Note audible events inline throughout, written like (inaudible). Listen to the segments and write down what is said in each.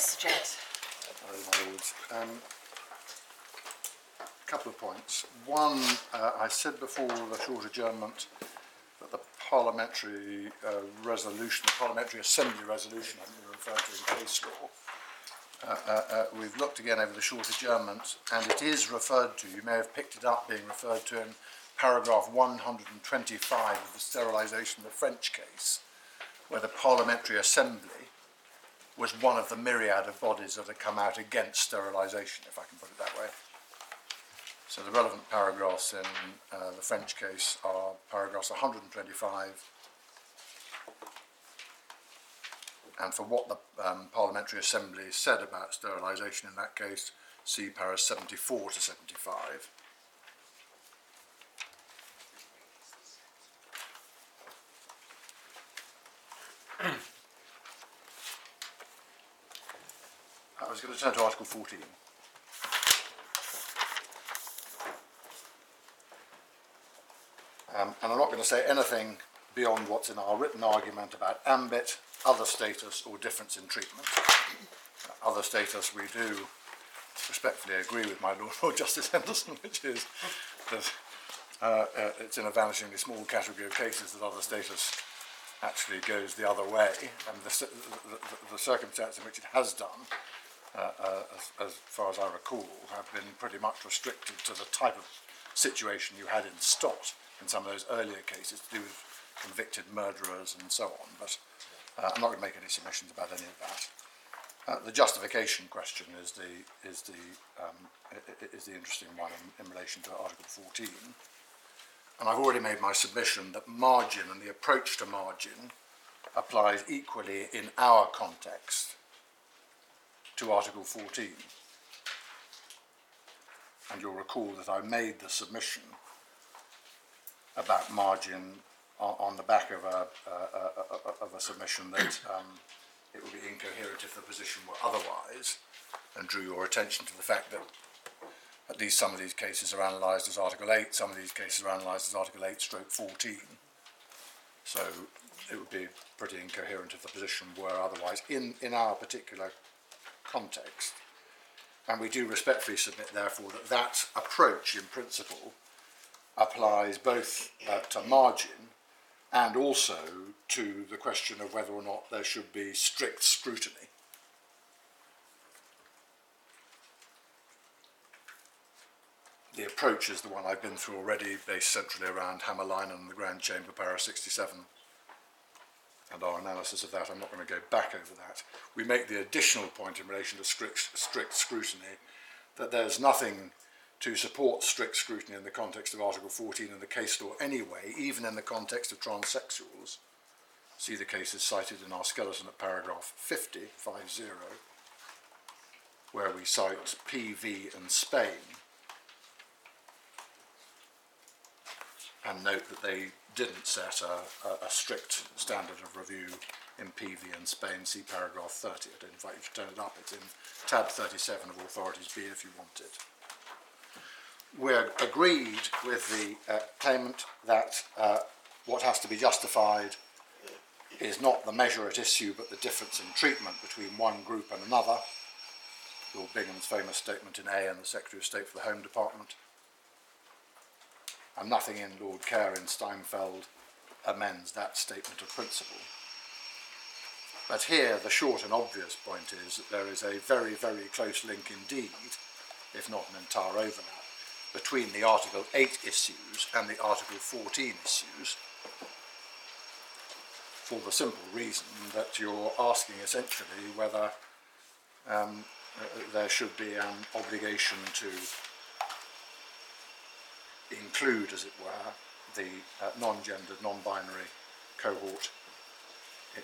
Mr James. Hello, my. Um, couple of points. One, uh, I said before the short adjournment that the parliamentary uh, resolution, the parliamentary assembly resolution, I'm going to to in case law. Uh, uh, uh, we've looked again over the short adjournment, and it is referred to. You may have picked it up being referred to in paragraph 125 of the sterilisation of the French case, where the parliamentary assembly was one of the myriad of bodies that had come out against sterilisation, if I can put it that way. So the relevant paragraphs in uh, the French case are paragraphs 125 and for what the um, Parliamentary Assembly said about sterilisation in that case, see paras 74 to 75. Was going to turn to Article 14. Um, and I'm not going to say anything beyond what's in our written argument about ambit, other status, or difference in treatment. Other status, we do respectfully agree with my Lord, Lord Justice Henderson, which is that uh, uh, it's in a vanishingly small category of cases that other status actually goes the other way, and the, the, the, the circumstance in which it has done, uh, uh, as, as far as I recall, have been pretty much restricted to the type of situation you had in Stott in some of those earlier cases to do with convicted murderers and so on, but uh, I'm not going to make any submissions about any of that. Uh, the justification question is the is the um, is the interesting one in, in relation to Article 14, and I've already made my submission that margin and the approach to margin applies equally in our context to Article 14. And you'll recall that I made the submission about margin on, on the back of a, uh, of a submission that (coughs) um, it would be incoherent if the position were otherwise, and drew your attention to the fact that at least some of these cases are analysed as Article 8, some of these cases are analysed as Article 8 stroke 14. So it would be pretty incoherent if the position were otherwise in, in our particular context. And we do respectfully submit, therefore, that that approach in principle applies both uh, to margin and also to the question of whether or not there should be strict scrutiny. The approach is the one I've been through already, based centrally around Hämäläinen and the Grand Chamber, Para 67, and our analysis of that. I'm not going to go back over that. We make the additional point in relation to strict, strict scrutiny that there's nothing to support strict scrutiny in the context of Article 14 in the case law anyway, even in the context of transsexuals. See the cases cited in our skeleton at paragraph 50, 50, where we cite PV and Spain, and note that they didn't set a, a, a strict standard of review in PV and Spain. See paragraph 30. I don't invite you to turn it up. It's in tab 37 of Authorities B if you want it we're agreed with the uh, claimant that uh, what has to be justified is not the measure at issue but the difference in treatment between one group and another. Lord Bingham's famous statement in A and the Secretary of State for the Home Department. And nothing in Lord Kerr in Steinfeld amends that statement of principle. But here the short and obvious point is that there is a very, very close link indeed, if not an entire overlap, between the Article 8 issues and the Article 14 issues for the simple reason that you're asking essentially whether um, uh, there should be an obligation to include, as it were, the uh, non-gendered, non-binary cohort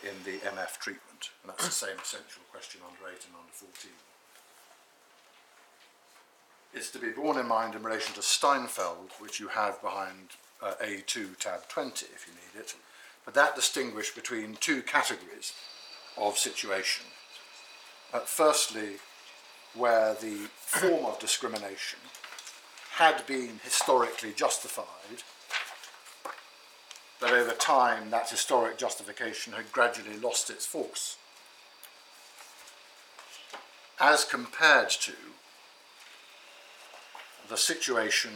in the MF treatment. And that's the same essential question under 8 and under 14 It's to be borne in mind in relation to Steinfeld, which you have behind uh, A2 tab 20 if you need it, but that distinguished between two categories of situation. Uh, firstly, where the form of discrimination had been historically justified, but over time that historic justification had gradually lost its force. as compared to the situation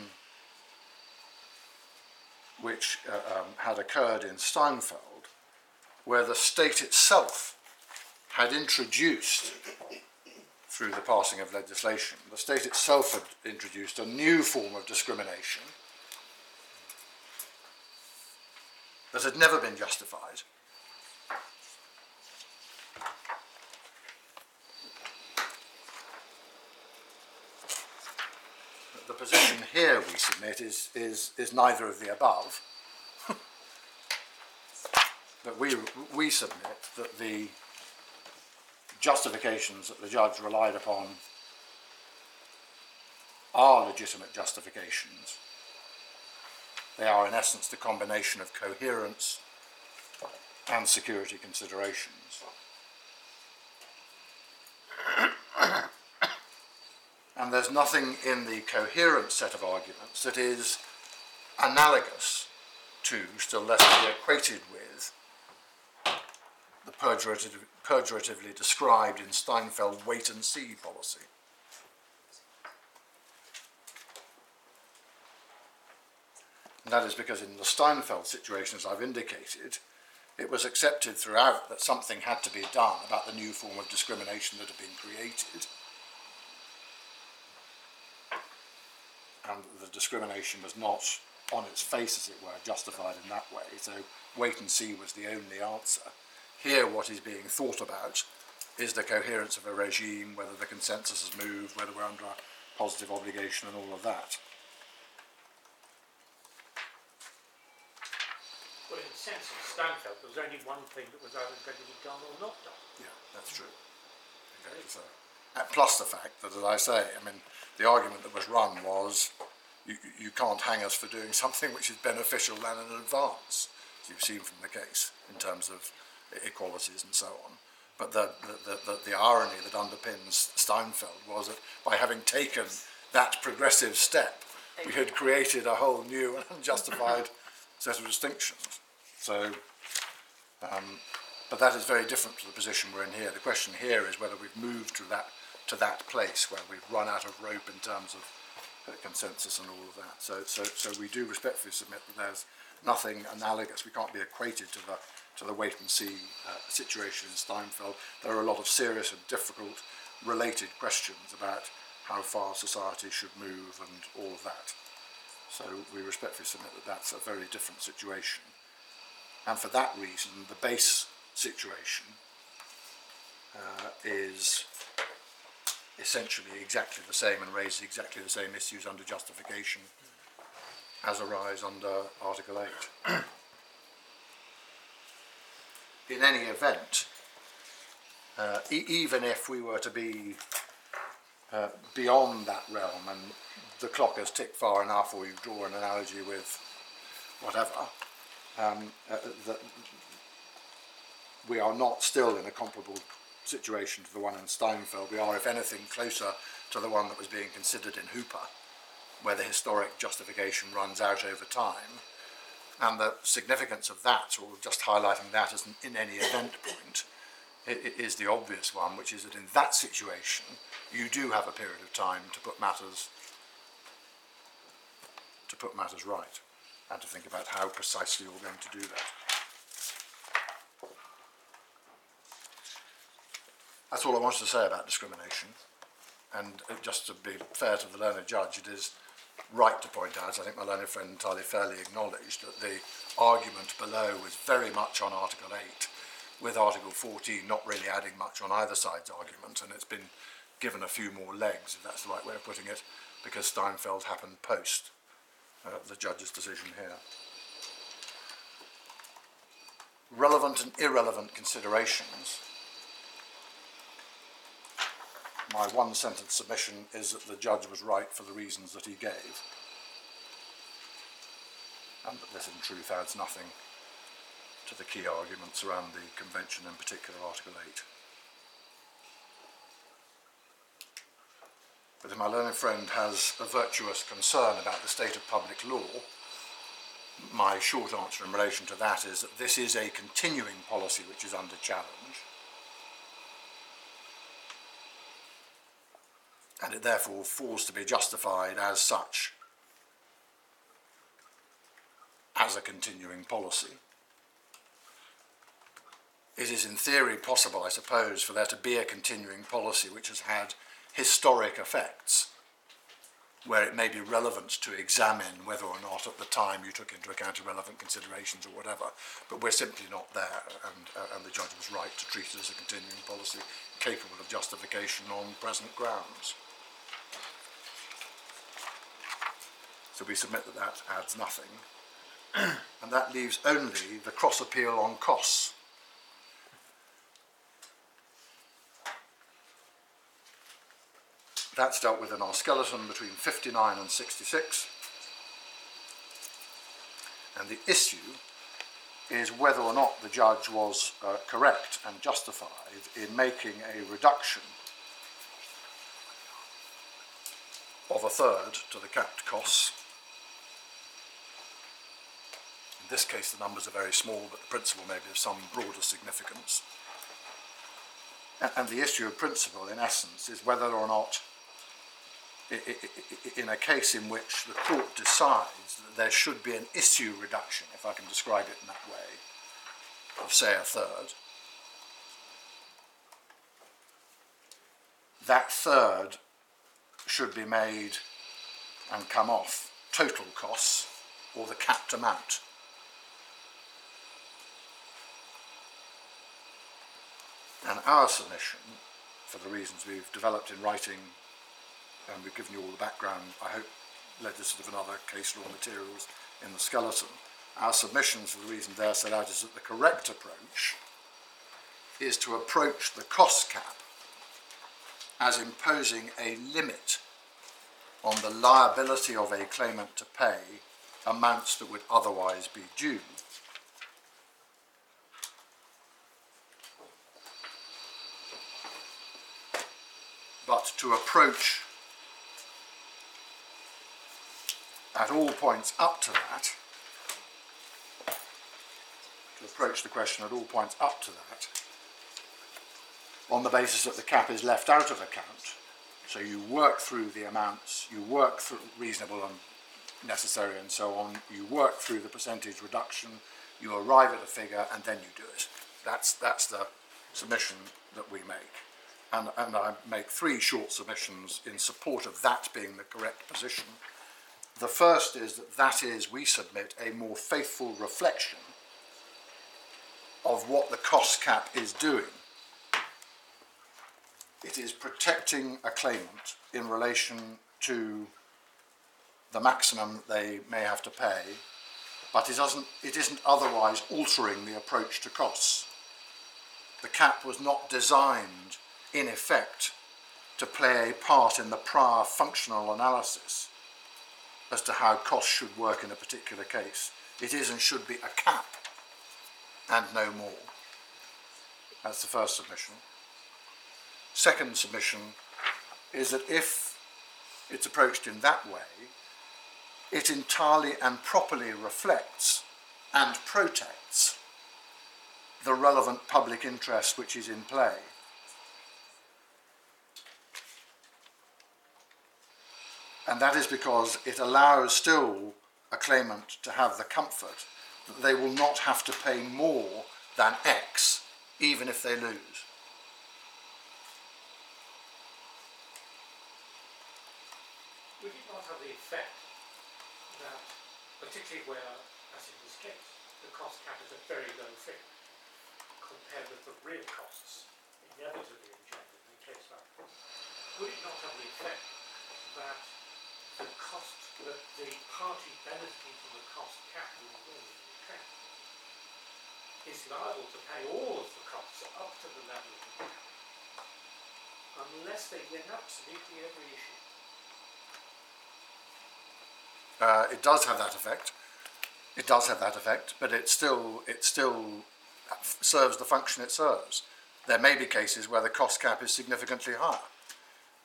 which uh, um, had occurred in Steinfeld, where the state itself had introduced, through the passing of legislation, the state itself had introduced a new form of discrimination that had never been justified. The position here we submit is, is, is neither of the above. (laughs) but we, we submit that the justifications that the judge relied upon are legitimate justifications. They are, in essence, the combination of coherence and security considerations. (coughs) and there's nothing in the coherent set of arguments that is analogous to, still less to be equated with, the pejorative, described in Steinfeld wait and see policy. And that is because in the Steinfeld situation, as I've indicated, it was accepted throughout that something had to be done about the new form of discrimination that had been created. And the discrimination was not, on its face, as it were, justified in that way. So wait and see was the only answer. Here, what is being thought about is the coherence of a regime, whether the consensus has moved, whether we're under a positive obligation, and all of that. Well, in the sense of Steinfeld, there was only one thing that was either going to be done or not done. Yeah, that's true. Exactly so. Plus the fact that, as I say, I mean, the argument that was run was you, you can't hang us for doing something which is beneficial and in advance, as you've seen from the case, in terms of equalities and so on. But the, the, the, the, irony that underpins Steinfeld was that by having taken that progressive step, we had created a whole new and (laughs) unjustified set of distinctions. So, um, but that is very different to the position we're in here. The question here is whether we've moved to that to that place where we've run out of rope in terms of consensus and all of that. So, so, so we do respectfully submit that there's nothing analogous. We can't be equated to the to the wait and see uh, situation in Steinfeld. There are a lot of serious and difficult related questions about how far society should move and all of that. So we respectfully submit that that's a very different situation. And for that reason, the base situation uh, is essentially exactly the same and raises exactly the same issues under justification as arise under Article 8. (clears throat) In any event, uh, e even if we were to be uh, beyond that realm and the clock has ticked far enough or you draw an analogy with whatever, um, uh, that we are not still in a comparable situation to the one in Steinfeld. We are, if anything, closer to the one that was being considered in Hooper, where the historic justification runs out over time. And the significance of that, or just highlighting that as an in any event point, is the obvious one, which is that in that situation, you do have a period of time to put matters to put matters right and to think about how precisely you're going to do that. That's all I wanted to say about discrimination. And just to be fair to the learned judge, it is right to point out, I think my learned friend entirely fairly acknowledged, that the argument below was very much on Article 8, with Article 14 not really adding much on either side's argument, and it's been given a few more legs, if that's the right way of putting it, because Steinfeld happened post uh, the judge's decision here. Relevant and irrelevant considerations. My one sentence submission is that the judge was right for the reasons that he gave, and that this in truth adds nothing to the key arguments around the convention, in particular Article 8. But if my learned friend has a virtuous concern about the state of public law, my short answer in relation to that is that this is a continuing policy which is under challenge. And it therefore falls to be justified as such as a continuing policy. It is in theory possible, I suppose, for there to be a continuing policy which has had historic effects where it may be relevant to examine whether or not at the time you took into account irrelevant considerations or whatever, but we're simply not there, and, uh, and the judge was right to treat it as a continuing policy capable of justification on present grounds. So we submit that that adds nothing, (clears throat) and that leaves only the cross appeal on costs. That's dealt with in our skeleton between 59 and 66. And the issue is whether or not the judge was uh, correct and justified in making a reduction of a third to the capped costs. In this case, the numbers are very small, but the principle may be of some broader significance. A- And the issue of principle, in essence, is whether or not in a case in which the court decides that there should be an issue reduction, if I can describe it in that way, of say a third, that third should be made and come off total costs or the capped amount. And our submission, for the reasons we've developed in writing and we've given you all the background, I hope, legislative and other case law materials in the skeleton. Our submissions, for the reason they're set out, is that the correct approach is to approach the cost cap as imposing a limit on the liability of a claimant to pay amounts that would otherwise be due. But to approach at all points up to that, to approach the question at all points up to that, on the basis that the cap is left out of account. So you work through the amounts, you work through reasonable and necessary and so on, you work through the percentage reduction, you arrive at a figure and then you do it. That's, that's the submission that we make. And, and I make three short submissions in support of that being the correct position. The first is that that is, we submit, a more faithful reflection of what the cost cap is doing. It is protecting a claimant in relation to the maximum they may have to pay, but it, doesn't, it isn't otherwise altering the approach to costs. The cap was not designed, in effect, to play a part in the prior functional analysis as to how costs should work in a particular case. It is and should be a cap and no more. That's the first submission. Second submission is that if it's approached in that way, it entirely and properly reflects and protects the relevant public interest which is in play. And that is because it allows still a claimant to have the comfort that they will not have to pay more than X, even if they lose. Would it not have the effect that, particularly where, as in this case, the cost cap is a very low figure compared with the real costs inevitably engendered in a case like this, would it not have the effect that the cost, that the party benefiting from the cost cap is liable to pay all of the costs up to the level of the cap unless they win absolutely every issue. Uh, it does have that effect. It does have that effect, but it still it still serves the function it serves. There may be cases where the cost cap is significantly higher.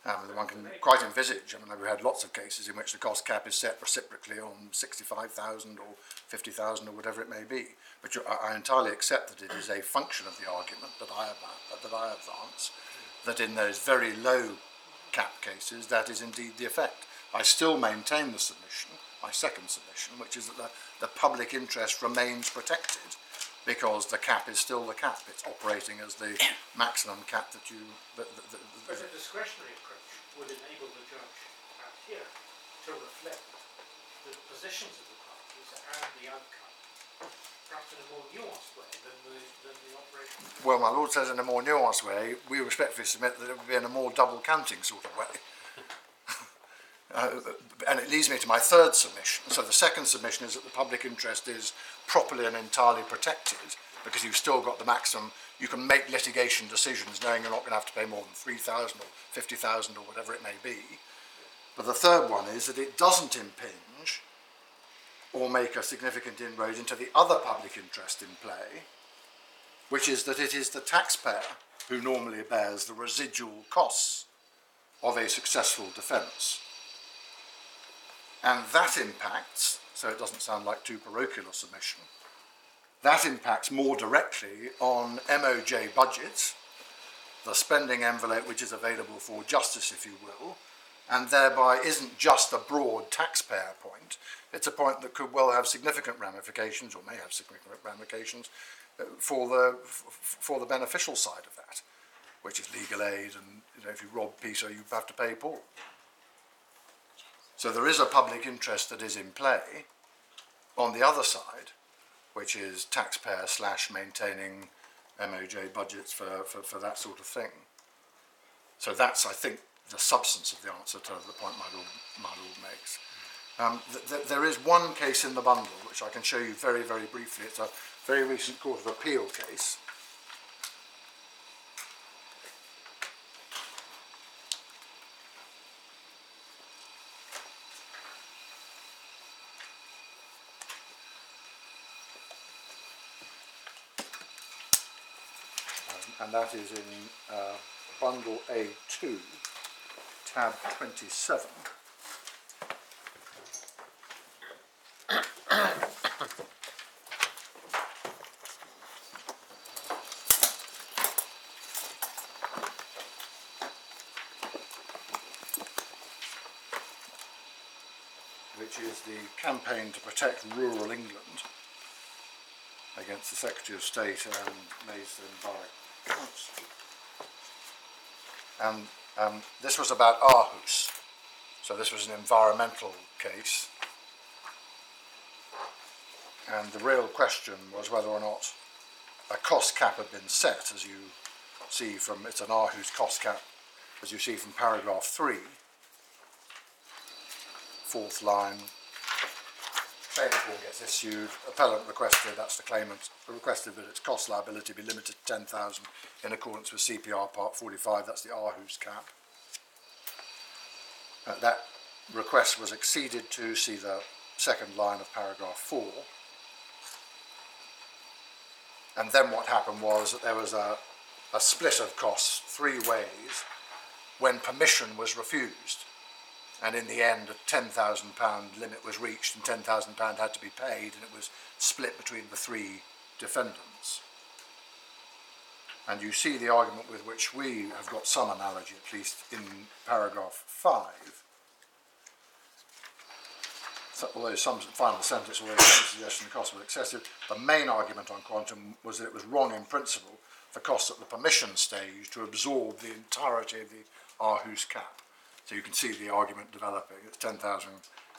Um, one can quite envisage. I mean, we've had lots of cases in which the cost cap is set reciprocally on sixty-five thousand or fifty thousand or whatever it may be. But you, I, I entirely accept that it is a function of the argument that I that I advance. That in those very low cap cases, that is indeed the effect. I still maintain the submission, my second submission, which is that the, the public interest remains protected because the cap is still the cap. It's operating as the maximum cap that you. The, the, the, But a discretionary approach would enable the judge out here to reflect the positions of the parties and the outcome, perhaps in a more nuanced way than the, than the operation. well, my lord says in a more nuanced way, we respectfully submit that it would be in a more double counting sort of way. Uh, and it leads me to my third submission. So the second submission is that the public interest is properly and entirely protected because you've still got the maximum. You can make litigation decisions knowing you're not going to have to pay more than 3,000 or 50,000 or whatever it may be. But the third one is that it doesn't impinge or make a significant inroad into the other public interest in play, which is that it is the taxpayer who normally bears the residual costs of a successful defence. And that impacts, so it doesn't sound like too parochial a submission, that impacts more directly on MOJ budgets, the spending envelope which is available for justice, if you will, and thereby isn't just a broad taxpayer point, it's a point that could well have significant ramifications, or may have significant ramifications, uh, for the, for the beneficial side of that, which is legal aid, and you know, if you rob Peter, you have to pay Paul. So there is a public interest that is in play on the other side, which is taxpayer slash maintaining MOJ budgets for, for, for that sort of thing. So that's, I think, the substance of the answer to the point my lord, my lord makes. Um, th- th- there is one case in the bundle which I can show you very, very briefly. It's a very recent Court of Appeal case. Um, and that is in uh, bundle A2, tab 27. which is the campaign to protect rural England against the Secretary of State and Borough Council. And um, this was about Aarhus, so this was an environmental case. And the real question was whether or not a cost cap had been set, as you see from, it's an Aarhus cost cap, as you see from paragraph three, fourth line, claim form gets issued, appellant requested, that's the claimant, requested that its cost liability be limited to 10,000 in accordance with CPR Part 45, that's the Aarhus cap. Uh, that request was acceded to, see the second line of paragraph 4. And then what happened was that there was a, a split of costs three ways when permission was refused and in the end a £10,000 limit was reached and £10,000 had to be paid and it was split between the three defendants. And you see the argument with which we have got some analogy, at least in paragraph 5. So, although some final sentence already suggestion the cost was excessive, the main argument on quantum was that it was wrong in principle for costs at the permission stage to absorb the entirety of the Aarhus cap. So you can see the argument developing. It's 10,000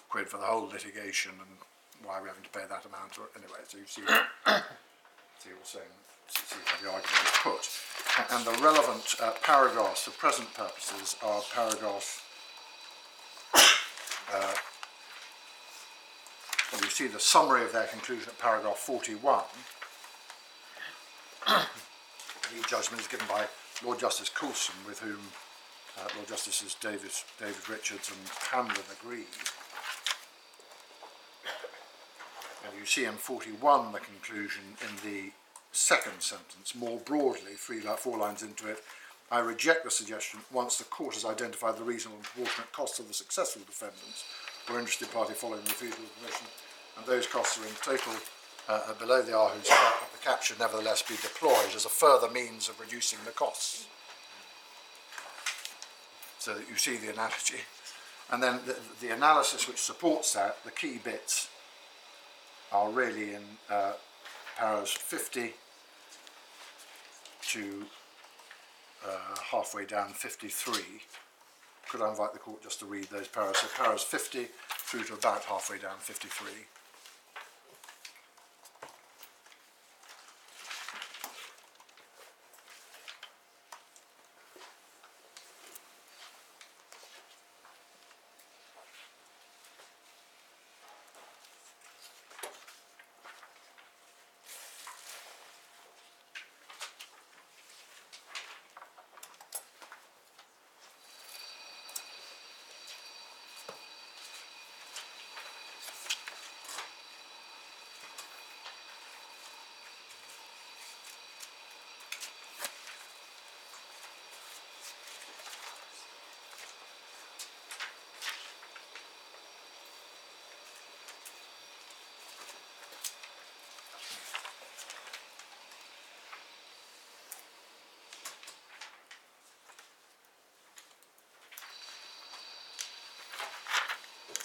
quid for the whole litigation and why are we having to pay that amount or, anyway. So you see, (coughs) see what's saying, see how the argument is put. And the relevant uh, paragraphs for present purposes are paragraphs (coughs) uh, well, you see the summary of their conclusion at paragraph 41. (coughs) the judgment is given by Lord Justice Coulson, with whom uh, Lord Justices David, David Richards and Hamblen agreed. And you see in 41 the conclusion in the second sentence, more broadly, three, four lines into it. I reject the suggestion once the court has identified the reasonable and proportionate costs of the successful defendants or interested party following the refusal of permission, and those costs are in total uh, below the Aarhus cap, but the cap should nevertheless be deployed as a further means of reducing the costs. So that you see the analogy. And then the, the analysis which supports that, the key bits, are really in uh, paras 50 to uh, halfway down 53. Could I invite the court just to read those paras? So paras 50 through to about halfway down 53.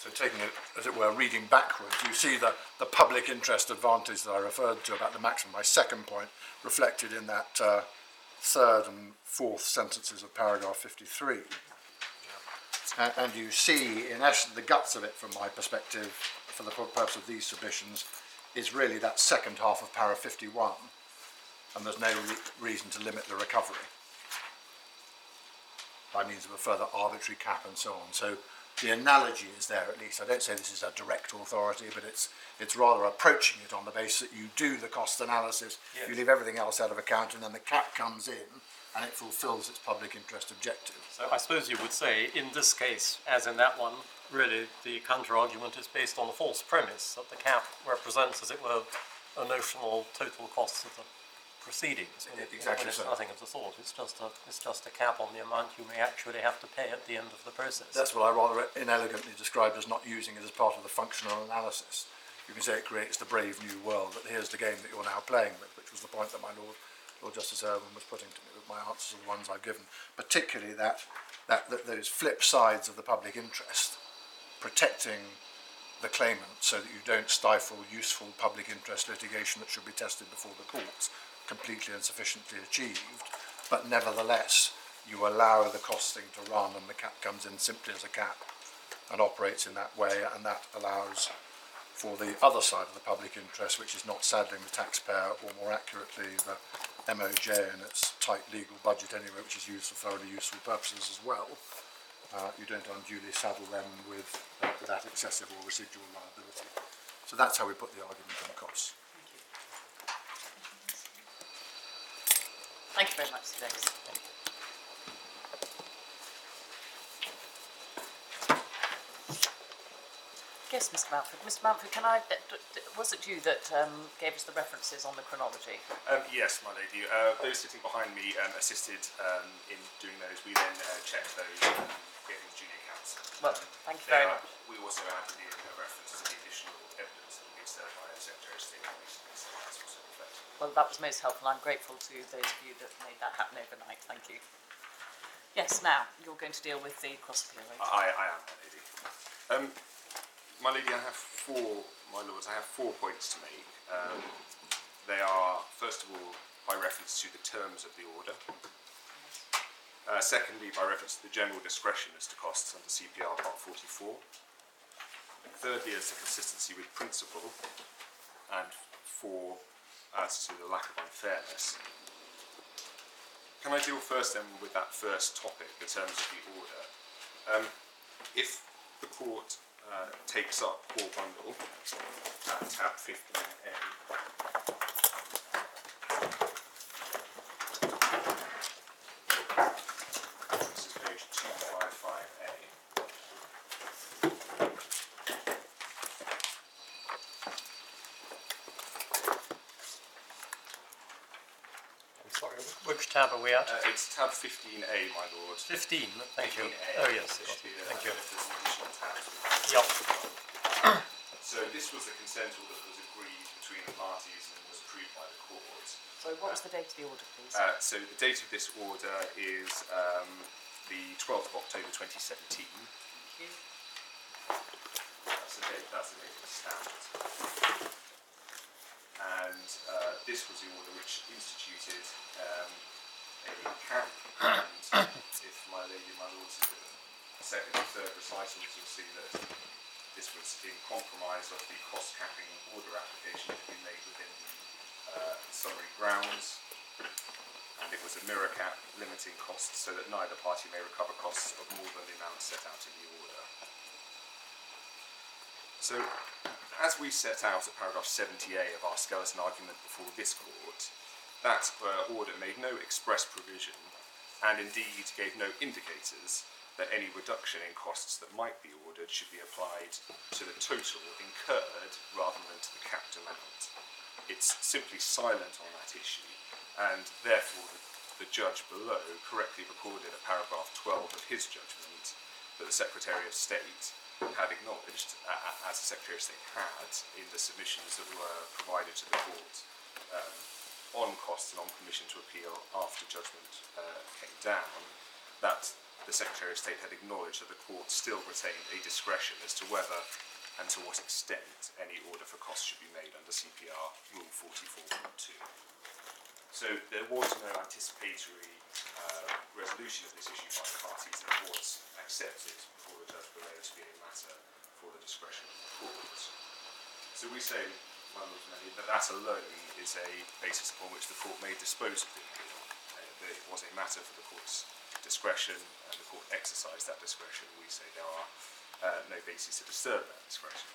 So taking it, as it were, reading backwards, you see the, the public interest advantage that I referred to about the maximum. My second point reflected in that uh, third and fourth sentences of paragraph 53. And, and you see, in essence, the guts of it from my perspective, for the purpose of these submissions, is really that second half of para 51. And there's no re- reason to limit the recovery by means of a further arbitrary cap and so on. So the analogy is there at least. I don't say this is a direct authority, but it's it's rather approaching it on the basis that you do the cost analysis, Yes. you leave everything else out of account, and then the cap comes in and it fulfills its public interest objective. So I suppose you would say, in this case, as in that one, really the counter argument is based on the false premise that the cap represents, as it were, a notional total cost of the proceedings. It- Exactly when it's so. nothing of the sort. It's just a it's just a cap on the amount you may actually have to pay at the end of the process. That's what I rather inelegantly described as not using it as part of the functional analysis. You can say it creates the brave new world, that here's the game that you're now playing with, which was the point that my Lord, Lord Justice Irwin was putting to me with my answers are the ones I've given. Particularly that, that, that those flip sides of the public interest, protecting the claimant so that you don't stifle useful public interest litigation that should be tested before the courts, completely and sufficiently achieved, but nevertheless you allow the costing to run and the cap comes in simply as a cap and operates in that way and that allows for the other side of the public interest, which is not saddling the taxpayer, or more accurately, the MOJ and its tight legal budget anyway, which is used for thoroughly useful purposes as well. Uh, you don't unduly saddle them with uh, that excessive or residual liability. So that's how we put the argument on costs. Thank you very much, Sir James. Yes, Mr Mountford. Mr Mountford, can I, d- d- was it you that um, gave us the references on the chronology? Um, yes, my lady. Uh, those sitting behind me um, assisted um, in doing those. We then uh, checked those um, getting junior counsel. Well, thank you very There much. We also added in uh, references to the additional evidence that we said by the Secretary of State. recently, so that's also reflected. Well, that was most helpful. I'm grateful to those of you that made that happen overnight. Thank you. Yes, now you're going to deal with the cross appeal. right? I, I am, my lady. Um, my lady, I have four, my lords, I have four points to make. Um, they are, first of all, by reference to the terms of the order. Uh, secondly, by reference to the general discretion as to costs under CPR Part 44. Thirdly, as to consistency with principle. And four, as to the lack of unfairness. Can I deal first then with that first topic, the terms of the order? Um, if the court uh, takes up Paul Bundle at tab 15A, this is page 255A. I'm sorry, wh- which tab are we at? Uh, it's tab 15A, my lord. 15, thank you. 15A. Oh yes, got should be it. thank you. there's an additional tab. Yep. (clears throat) So this was the consent order that was agreed between the parties and was approved by the court. So, what was the date of the order, please? Uh, so the date of this order is um, the 12th of October 2017. Thank you. That's the date, that's the date of the standard. And uh, this was the order which instituted um, a cap. And if my lady, my lords, second and third recitals, you'll see that this was in compromise of the cost capping order application had been made within the uh, summary grounds. And it was a mirror cap limiting costs so that neither party may recover costs of more than the amount set out in the order. So, as we set out at paragraph 70a of our skeleton argument before this court, that uh, order made no express provision and indeed gave no indicators that any reduction in costs that might be ordered should be applied to the total incurred rather than to the capped amount. It's simply silent on that issue, and therefore the, the judge below correctly recorded at paragraph 12 of his judgment that the Secretary of State had acknowledged, uh, as the Secretary of State had in the submissions that were provided to the court um, on costs and on permission to appeal after judgment uh, came down, that the Secretary of State had acknowledged that the court still retained a discretion as to whether and to what extent any order for costs should be made under CPR Rule 44.2. So there was no anticipatory uh, resolution of this issue by the parties. It was accepted before the judge below to be a matter for the discretion of the court. So we say, lords that alone is a basis upon which the court may dispose of the appeal. Uh, it was a matter for the court's discretion and the court exercised that discretion. We say there are uh, no basis to disturb that discretion.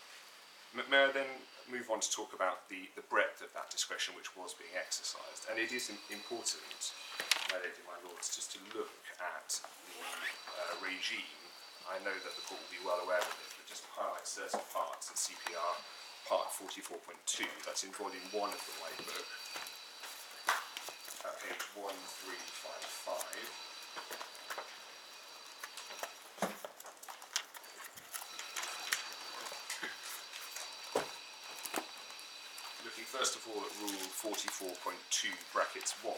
May I then move on to talk about the, the breadth of that discretion which was being exercised? And it is important, my lady, my lords, just to look at the uh, regime. I know that the court will be well aware of it, but just to highlight certain parts of CPR Part 44.2, that's in volume 1 of the White Book, at page 1355. Looking first of all at rule 44.2 brackets 1,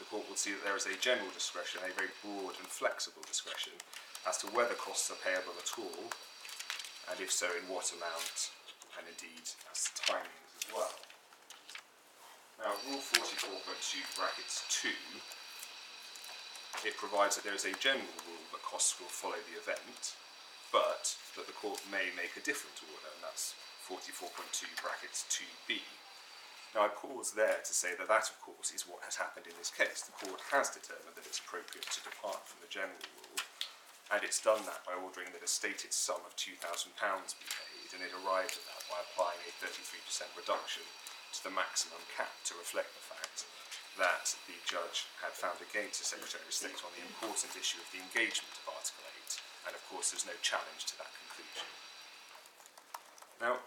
the court will see that there is a general discretion, a very broad and flexible discretion, as to whether costs are payable at all, and if so, in what amount, and indeed as to timings as well. Now, rule 44.2 brackets 2, it provides that there is a general rule that costs will follow the event, but that the court may make a different order, and that's 44.2 brackets 2b. Now, I pause there to say that that, of course, is what has happened in this case. The court has determined that it's appropriate to depart from the general rule, and it's done that by ordering that a stated sum of £2,000 be paid, and it arrived at that by applying a 33% reduction to the maximum cap to reflect the fact that the judge had found against the Secretary of State on the important issue of the engagement of Article 8, and of course there's no challenge to that conclusion. Now,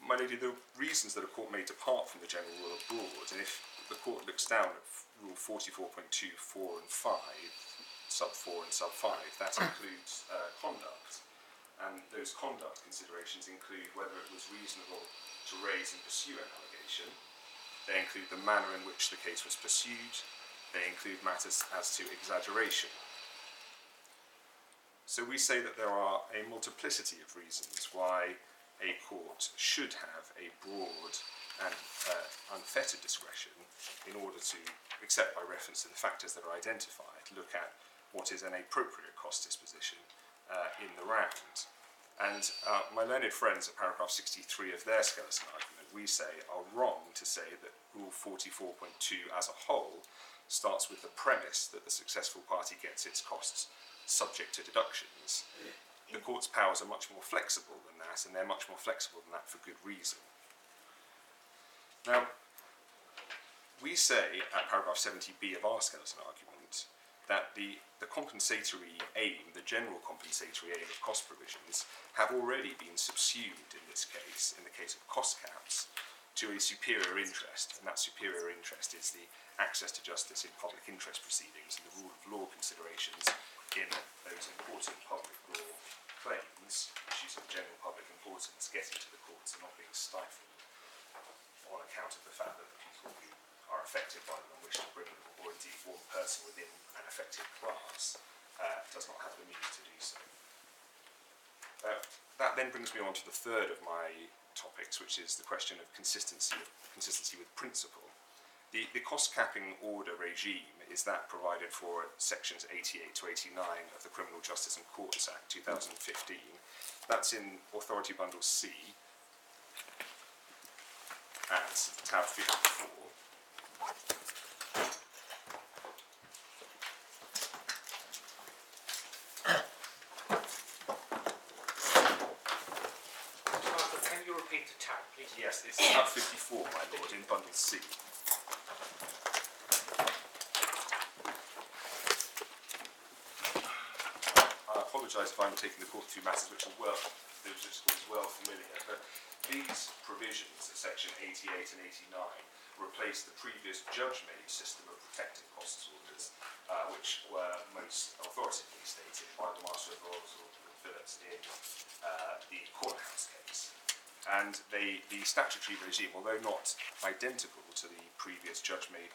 my lady, the reasons that a court may depart from the general rule are broad, and if the court looks down at rule 44.2, 4 and 5, sub 4 and sub 5, that includes uh, conduct. And those conduct considerations include whether it was reasonable to raise and pursue an allegation. They include the manner in which the case was pursued. They include matters as to exaggeration. So we say that there are a multiplicity of reasons why a court should have a broad and uh, unfettered discretion in order to, except by reference to the factors that are identified, look at what is an appropriate cost disposition uh, in the round. And uh, my learned friends at paragraph 63 of their skeleton argument, we say, are wrong to say that Rule 44.2 as a whole starts with the premise that the successful party gets its costs subject to deductions. The court's powers are much more flexible than that, and they're much more flexible than that for good reason. Now, we say at paragraph 70b of our skeleton argument that the, the compensatory aim, the general compensatory aim of cost provisions, have already been subsumed in this case, in the case of cost caps, to a superior interest, and that superior interest is the access to justice in public interest proceedings and the rule of law considerations in those important public law claims, issues of general public importance, getting to the courts and not being stifled on account of the fact that the people who are affected by to bring them, or indeed one person within an affected class uh, does not have the means to do so. Uh, that then brings me on to the third of my topics, which is the question of consistency, consistency with principle. The, the cost capping order regime is that provided for sections 88 to 89 of the Criminal Justice and Courts Act 2015. That's in Authority Bundle C at tab 54. Yes, it's tab 54, my lord, in Bundle C. I apologise if I'm taking the court through matters which are well, well familiar, but these provisions of section 88 and 89 replace the previous judge-made system of protective costs orders, uh, which were most authoritatively stated by the Master of Laws or Phillips in uh, the Corner House case. And they, the statutory regime, although not identical to the previous judge-made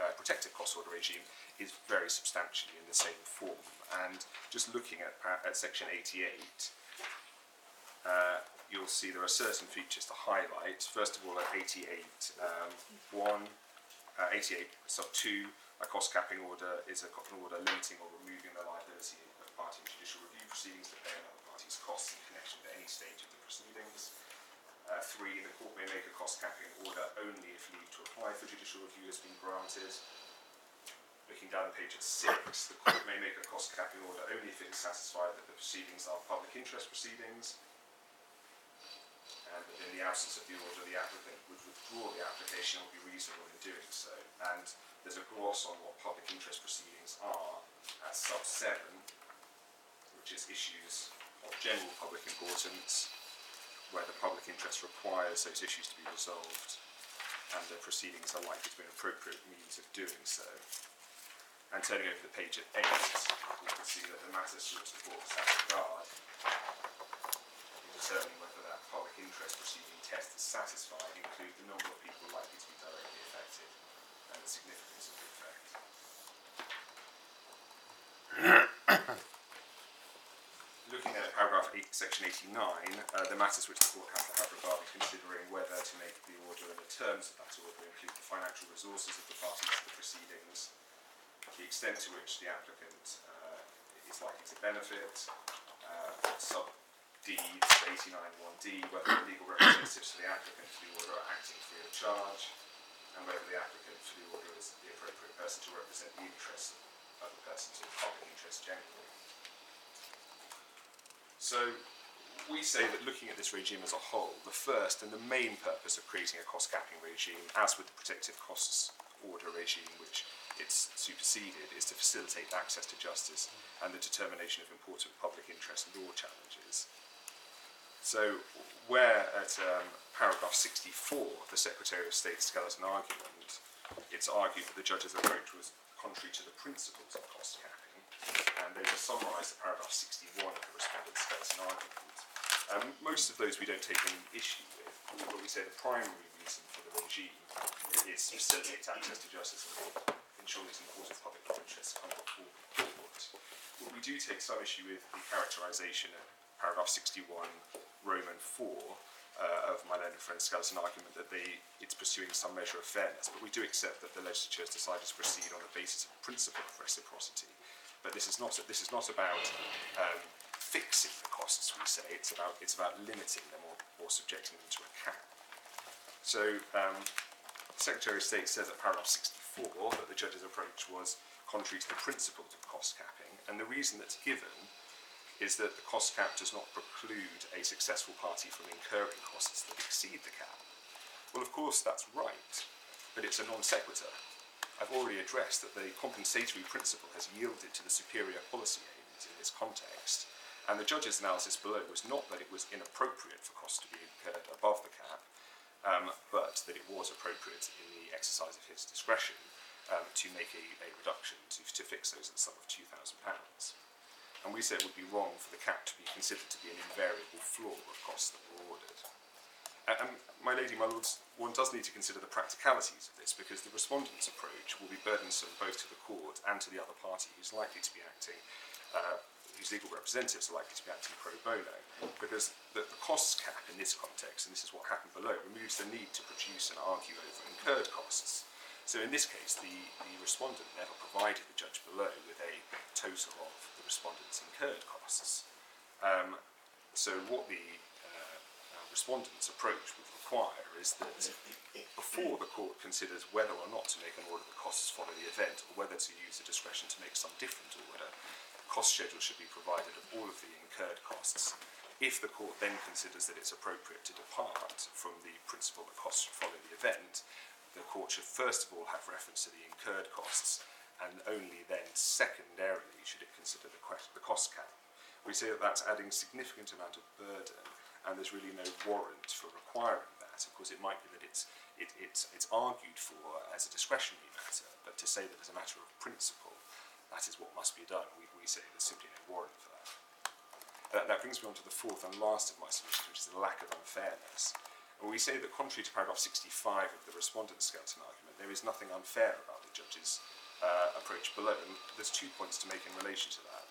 uh, protective cost order regime, is very substantially in the same form. And just looking at, at section 88, uh, you'll see there are certain features to highlight. First of all, at 88, um, 1, uh, 88 sub 2, a cost capping order is a an order limiting or removing the liability of party in judicial review proceedings to pay another party's costs in connection with any stage of the proceedings. Uh, three, the court may make a cost capping order only if leave to apply for judicial review has been granted. Looking down the page at six, the court may make a cost capping order only if it is satisfied that the proceedings are public interest proceedings. And that in the absence of the order, the applicant would withdraw the application and would be reasonable in doing so. And there's a gloss on what public interest proceedings are at sub seven, which is issues of general public importance, where the public interest requires those issues to be resolved, and the proceedings are likely to be an appropriate means of doing so. And turning over the page at eight, we can see that the matters which the court regard in determining whether public interest satisfied include the number of people likely to be directly affected and the significance of the effect. Looking at paragraph eight, section 89, uh, the matters which the court has to have regard in considering whether to make the order and the terms of that order include the financial resources of the parties to the proceedings, the extent to which the applicant uh, is likely to benefit, uh, sub D, 891D, whether the legal representatives for the applicant for the order are acting free of charge, and whether the applicant for the order is the appropriate person to represent the interests of the persons in public interest generally. So we say that looking at this regime as a whole, the first and the main purpose of creating a cost capping regime, as with the protective costs order regime, which it's superseded, is to facilitate access to justice and the determination of important public interest law challenges. So, where at um, paragraph 64, the Secretary of State's skeleton argument, it's argued that the judge's approach was contrary to the principles of cost capping, and they were summarised the paragraph 61 of the respondent's skeleton argument. Um, most of those we don't take any issue with, but we say the primary reason for the regime is to facilitate access to justice and ensure these important public law interests come before the court. But we do take some issue with the characterisation of paragraph 61, Roman 4, uh, of my learned friend's skeleton argument that they, it's pursuing some measure of fairness, but we do accept that the legislature has decided to proceed on the basis of principle of reciprocity. But this is not, this is not about um, fixing the costs, we say, it's about, it's about limiting them or, or subjecting them to a cap. So, um, Secretary of State says at paragraph 64 that the judge's approach was contrary to the principles of cost capping, and the reason that's given is that the cost cap does not preclude a successful party from incurring costs that exceed the cap. Well, of course, that's right, but it's a non sequitur. I've already addressed that the compensatory principle has yielded to the superior policy aims in this context, and the judge's analysis below was not that it was inappropriate for costs to be incurred above the cap, um, but that it was appropriate in the exercise of his discretion um, to make a, a reduction to, to fix those at the sum of £2,000. And we say it would be wrong for the cap to be considered to be an invariable floor of costs that were ordered. A- And my lady, my lords, one does need to consider the practicalities of this because the respondent's approach will be burdensome both to the court and to the other party who's likely to be acting, uh, whose legal representatives are likely to be acting pro bono. Because the, the costs cap in this context, and this is what happened below, removes the need to produce and argue over incurred costs. So in this case, the, the respondent never provided the judge below with a total of the respondent's incurred costs. Um, so what the uh, uh, respondent's approach would require is that before the court considers whether or not to make an order that costs follow the event or whether to use the discretion to make some different order, a cost schedule should be provided of all of the incurred costs. If the court then considers that it's appropriate to depart from the principle that costs should follow the event, the court should first of all have reference to the incurred costs and only then secondarily should it consider the, quest- the cost cap. We say that that's adding a significant amount of burden and there's really no warrant for requiring that. Of course, it might be that it's, it, it's, it's argued for as a discretionary matter, but to say that as a matter of principle, that is what must be done. We, we say there's simply no warrant for that. That, that brings me on to the fourth and last of my submissions, which is the lack of unfairness. We say that contrary to paragraph 65 of the respondent's skeleton argument, there is nothing unfair about the judge's uh, approach below. And there's two points to make in relation to that.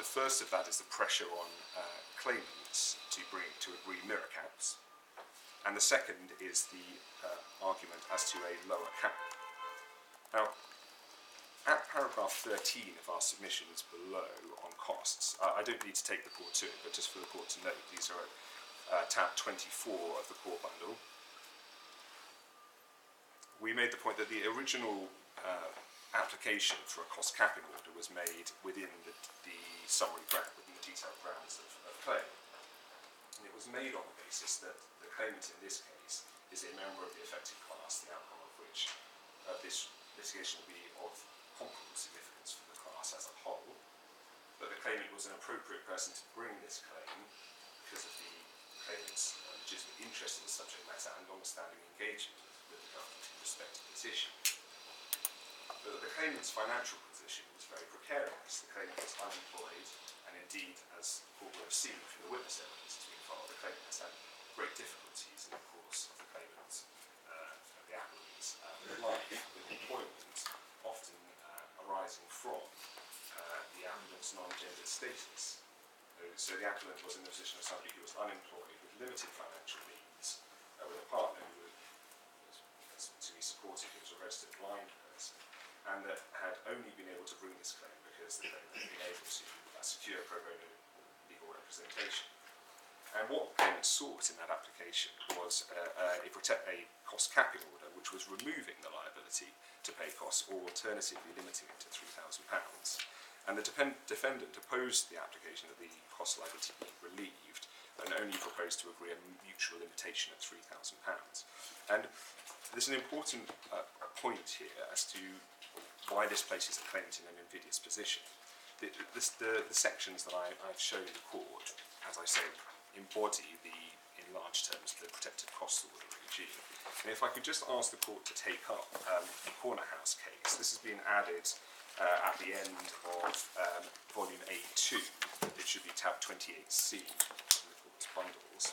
The first of that is the pressure on uh, claimants to bring to agree mirror caps, and the second is the uh, argument as to a lower cap. Now, at paragraph 13 of our submissions below on costs, I don't need to take the court to it, but just for the court to note, these are uh, tab 24 of the core bundle. We made the point that the original uh, application for a cost capping order was made within the, the summary ground, within the detailed grounds of, of claim. And it was made on the basis that the claimant in this case is a member of the affected class, the outcome of which uh, this litigation will be of comparable significance for the class as a whole, that the claimant was an appropriate person to bring this claim because of the claimant's uh, legitimate interest in the subject matter and long-standing engagement with the government in respect to this issue. But the claimant's financial position was very precarious. The claimant was unemployed, and indeed, as the court will have seen from the witness evidence that's been filed, the claimant has had great difficulties in the course of the claimant's, uh, the applicant's uh, life with employment, often uh, arising from uh, the applicant's non-gendered status. So the applicant was in the position of somebody who was unemployed limited financial means, uh, with a partner who was, to be supported, who was a registered blind person, and that had only been able to bring this claim because they had been able to uh, secure pro bono legal representation. And what claimant sought in that application was uh, uh, a, protect, a cost capping order, which was removing the liability to pay costs or alternatively limiting it to £3,000. And the defendant opposed the application that the cost liability be relieved and only proposed to agree a mutual limitation at £3,000. And there's an important uh, point here as to why this places the claimant in an invidious position. The, the, the, the sections that I, I've shown the court, as I say, embody the, in large terms, the protected cost order regime. And if I could just ask the court to take up um, the Corner House case, this has been added uh, at the end of um, volume A2. It should be tab 28C in the court's bundles.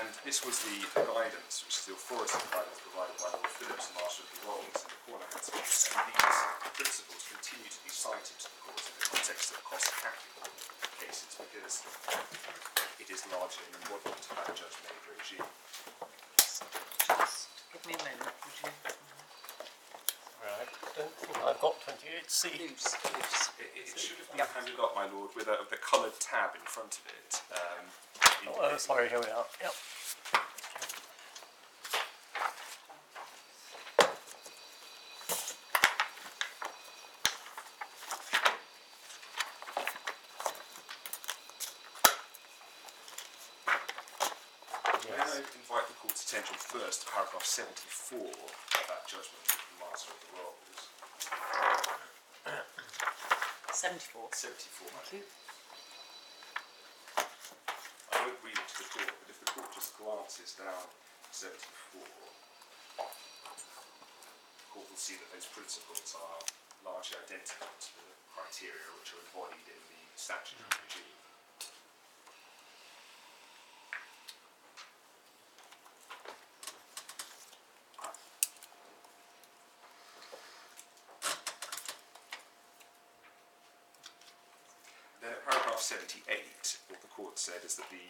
And this was the guidance, which is the authoritative guidance provided by Lord Phillips and Marshal of the Rolls in the Corner. And these principles continue to be cited to the court in the context of cost capping cases because it is largely an embodiment of that judge-made regime. Just give me a moment, would you? Right, I don't think I've got twenty-eight C. Loose, loose. It, it should have been handed up, my lord, with a, the coloured tab in front of it. Um, Oh, uh, sorry, here we are, yep. May I invite the court's attention first to paragraph 74 of that judgment of the Master of the Rolls. Seventy-four. 74, Thank you. I won't read it to the court, but if the court just glances down 74, the court will see that those principles are largely identical to the criteria which are embodied in the statutory mm-hmm. regime. paragraph 78, what the court said is that the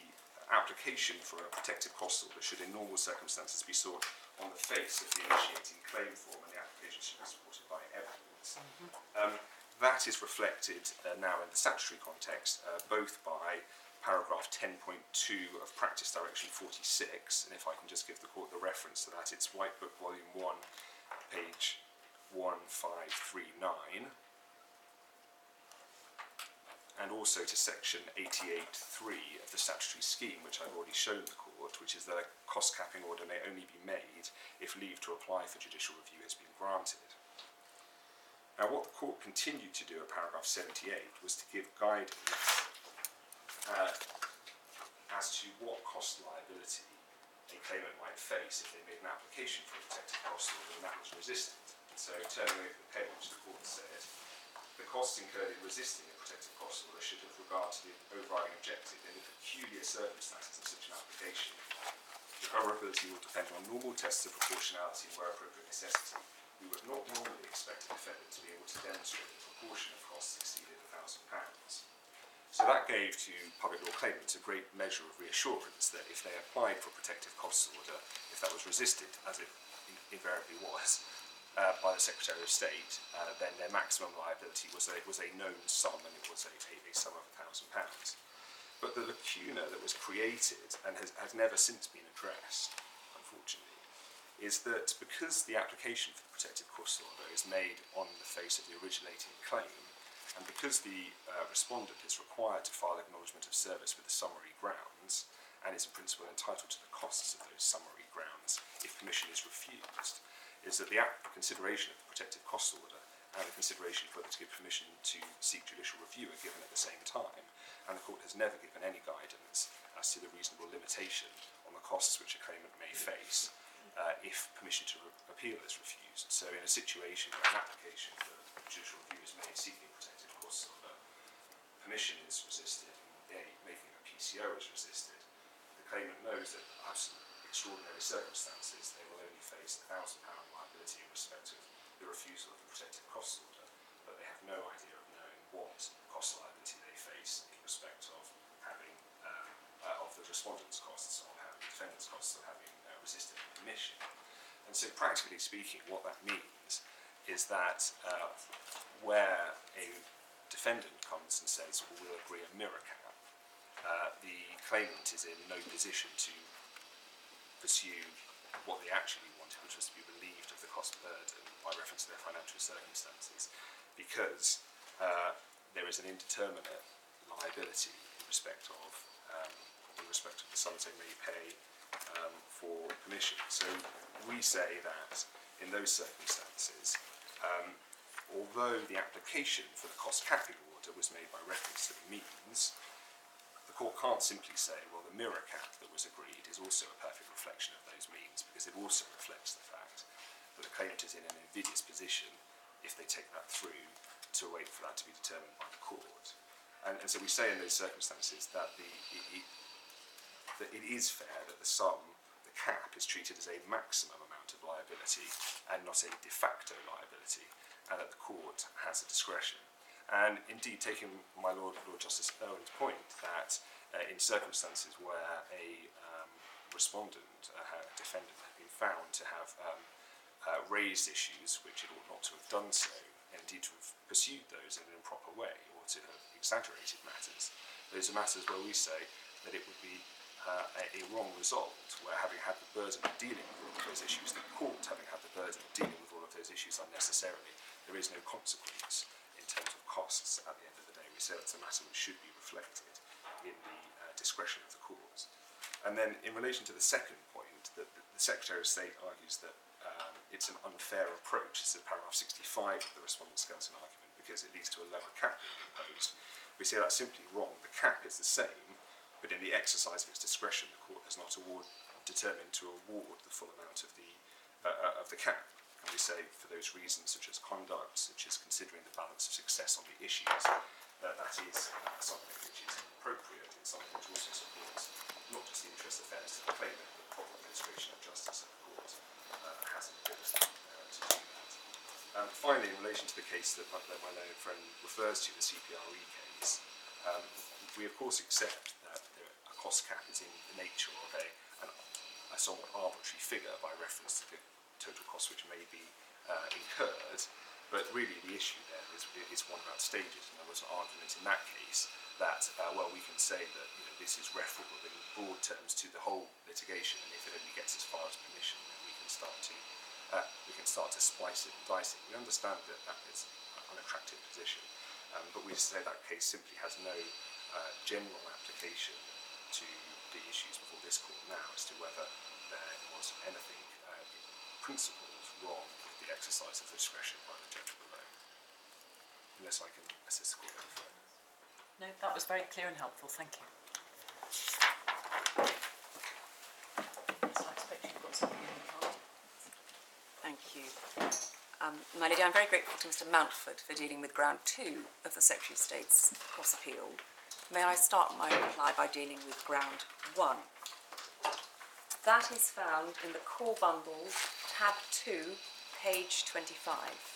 application for a protective cost order should in normal circumstances be sought on the face of the initiating claim form and the application should be supported by evidence. Um, that is reflected uh, now in the statutory context, uh, both by paragraph 10.2 of Practice Direction 46, and if I can just give the court the reference to that, it's White Book Volume 1, page 1539 and also to section 88.3 of the statutory scheme, which I've already shown the court, which is that a cost capping order may only be made if leave to apply for judicial review has been granted. Now, what the court continued to do at paragraph 78 was to give guidance uh, as to what cost liability a claimant might face if they made an application for a protective cost order and that was resisted. So, turning over the page, the court said, the costs incurred in resisting a protective cost order should have regard to the overriding objective in the peculiar circumstances of such an application. Recoverability will depend on normal tests of proportionality and where appropriate necessity. We would not normally expect a defendant to be able to demonstrate the proportion of costs exceeded thousand pounds. So that gave to public law claimants a great measure of reassurance that if they applied for a protective costs order, if that was resisted, as it invariably was, uh, by the Secretary of State, uh, then their maximum liability was a, was a known sum and it was a, a, sum of a thousand pounds. But the lacuna that was created and has, has never since been addressed, unfortunately, is that because the application for the protective cost order is made on the face of the originating claim, and because the uh, respondent is required to file acknowledgement of service with the summary grounds, and is in principle entitled to the costs of those summary grounds if permission is refused, is that the consideration of the protective costs order and the consideration for whether to give permission to seek judicial review are given at the same time, and the court has never given any guidance as to the reasonable limitation on the costs which a claimant may face uh, if permission to appeal is refused. So, in a situation where an application for judicial review is made seeking protective costs order, permission is resisted, the making a PCO is resisted, the claimant knows that absolutely extraordinary circumstances, they will only face the £1,000 refusal of the protective cost order, but they have no idea of knowing what cost liability they face in respect of having um, uh, of the respondent's costs, of having the defendant's costs, of having uh, resisted permission. And so, practically speaking, what that means is that uh, where a defendant comes and says, well, we'll agree a mirror cap, uh, the claimant is in no position to pursue what they actually wanted, was to be relieved of the cost burden by reference to their financial circumstances, because uh, there is an indeterminate liability in respect of um, in respect of the sums they may pay um, for permission. So we say that in those circumstances, um, although the application for the cost capping order was made by reference to the means, the court can't simply say, well, the mirror cap that was agreed is also a reflection of those means because it also reflects the fact that the claimant is in an invidious position if they take that through to wait for that to be determined by the court. And, and so we say in those circumstances that the it, it, that it is fair that the sum, the cap, is treated as a maximum amount of liability and not a de facto liability, and that the court has a discretion. And indeed, taking my Lord Lord Justice Irwin's point that uh, in circumstances where a um, respondent, uh, defendant, had been found to have um, uh, raised issues which it ought not to have done so, and indeed to have pursued those in an improper way or to have exaggerated matters, those are matters where we say that it would be uh, a, a wrong result, where having had the burden of dealing with all of those issues, the court having had the burden of dealing with all of those issues unnecessarily, there is no consequence in terms of costs at the end of the day. We say that's a matter which should be reflected in the uh, discretion of the courts. And then in relation to the second point, the, the Secretary of State argues that um, it's an unfair approach. This is paragraph 65 of the respondent skeleton argument because it leads to a lower cap being imposed. We say that's simply wrong. The cap is the same, but in the exercise of its discretion, the court has not award, determined to award the full amount of the uh, uh, of the cap. And we say for those reasons, such as conduct, such as considering the balance of success on the issues, uh, that is something which is appropriate. It's something which also supports not just the interest of fairness to the claimant, but proper administration of justice at the court uh, has an ability uh, to do that. Um, finally, in relation to the case that my, that my learned friend refers to, the CPRE case, Um, we of course accept that a cost cap is in the nature of a, an, a somewhat arbitrary figure by reference to the total cost which may be uh, incurred, but really the issue there is, is one about stages, and there was an argument in that case that, uh, well, we can say that you know, this is referable in broad terms to the whole litigation, and if it only gets as far as permission, then we can start to uh, we can start to splice it and dice it. We understand that that is an unattractive position, um, but we say that case simply has no uh, general application to the issues before this court now as to whether there was anything uh, in principles wrong exercise of discretion by the judge below. Unless I can assist the court any further. No, that was very clear and helpful, thank you. So I expect you've got something in the card. Thank you. Um, my lady, I'm very grateful to Mr Mountford for dealing with ground two of the Secretary of State's cross appeal. May I start my reply by dealing with ground one? That is found in the core bundle, tab two, page 25.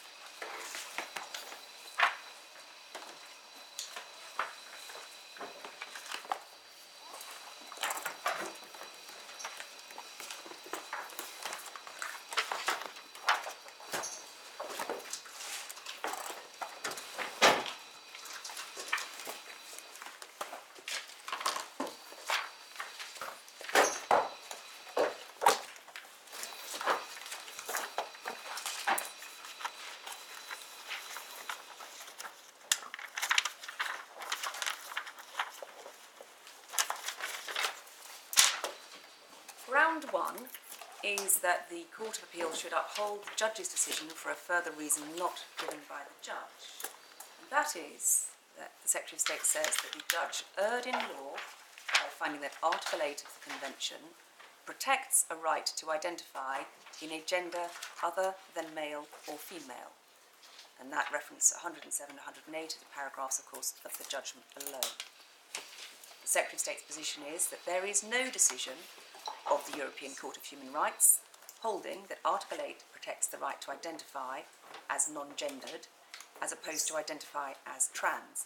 Round one is that the Court of Appeal should uphold the judge's decision for a further reason not given by the judge. And that is that the Secretary of State says that the judge erred in law by finding that Article 8 of the Convention protects a right to identify in a gender other than male or female. And that reference 107 108 are the paragraphs, of course, of the judgment below. The Secretary of State's position is that there is no decision of the European Court of Human Rights holding that Article 8 protects the right to identify as non gendered as opposed to identify as trans.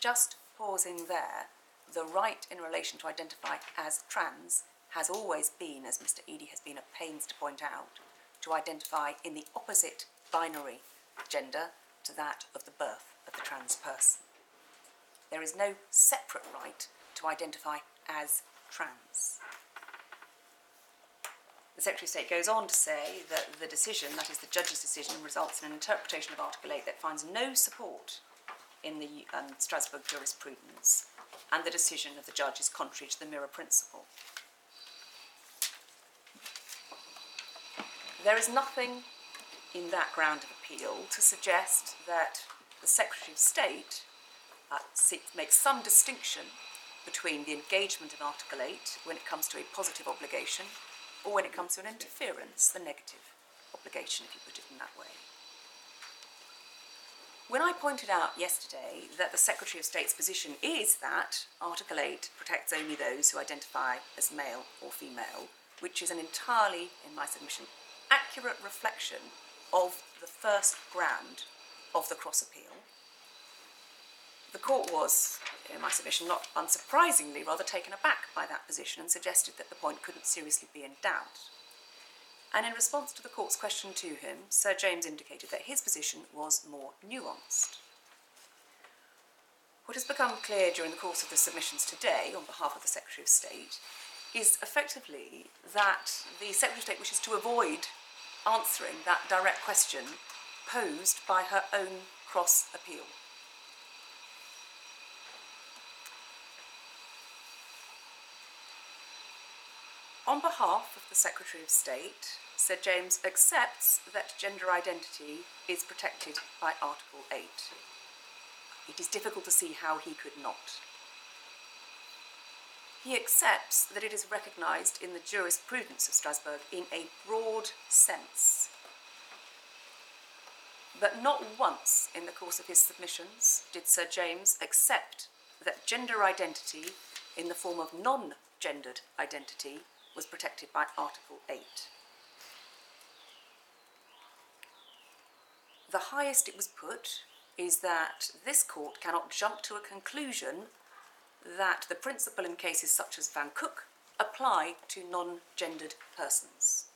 Just pausing there, the right in relation to identify as trans has always been, as Mr. Eadie has been at pains to point out, to identify in the opposite binary gender to that of the birth of the trans person. There is no separate right to identify as trans. The Secretary of State goes on to say that the decision, that is the judge's decision, results in an interpretation of Article 8 that finds no support in the um, Strasbourg jurisprudence, and the decision of the judge is contrary to the mirror principle. There is nothing in that ground of appeal to suggest that the Secretary of State uh, makes some distinction between the engagement of Article 8 when it comes to a positive obligation or when it comes to an interference, the negative obligation, if you put it in that way. When I pointed out yesterday that the Secretary of State's position is that Article 8 protects only those who identify as male or female, which is an entirely, in my submission, accurate reflection of the first ground of the cross appeal, the court was, my submission, not unsurprisingly, rather taken aback by that position and suggested that the point couldn't seriously be in doubt. And in response to the court's question to him, Sir James indicated that his position was more nuanced. What has become clear during the course of the submissions today on behalf of the Secretary of State is effectively that the Secretary of State wishes to avoid answering that direct question posed by her own cross appeal. On behalf of the Secretary of State, Sir James accepts that gender identity is protected by Article 8. It is difficult to see how he could not. He accepts that it is recognised in the jurisprudence of Strasbourg in a broad sense. But not once in the course of his submissions did Sir James accept that gender identity in the form of non gendered identity was protected by Article 8. The highest it was put is that this court cannot jump to a conclusion that the principle in cases such as Van Kück apply to non-gendered persons.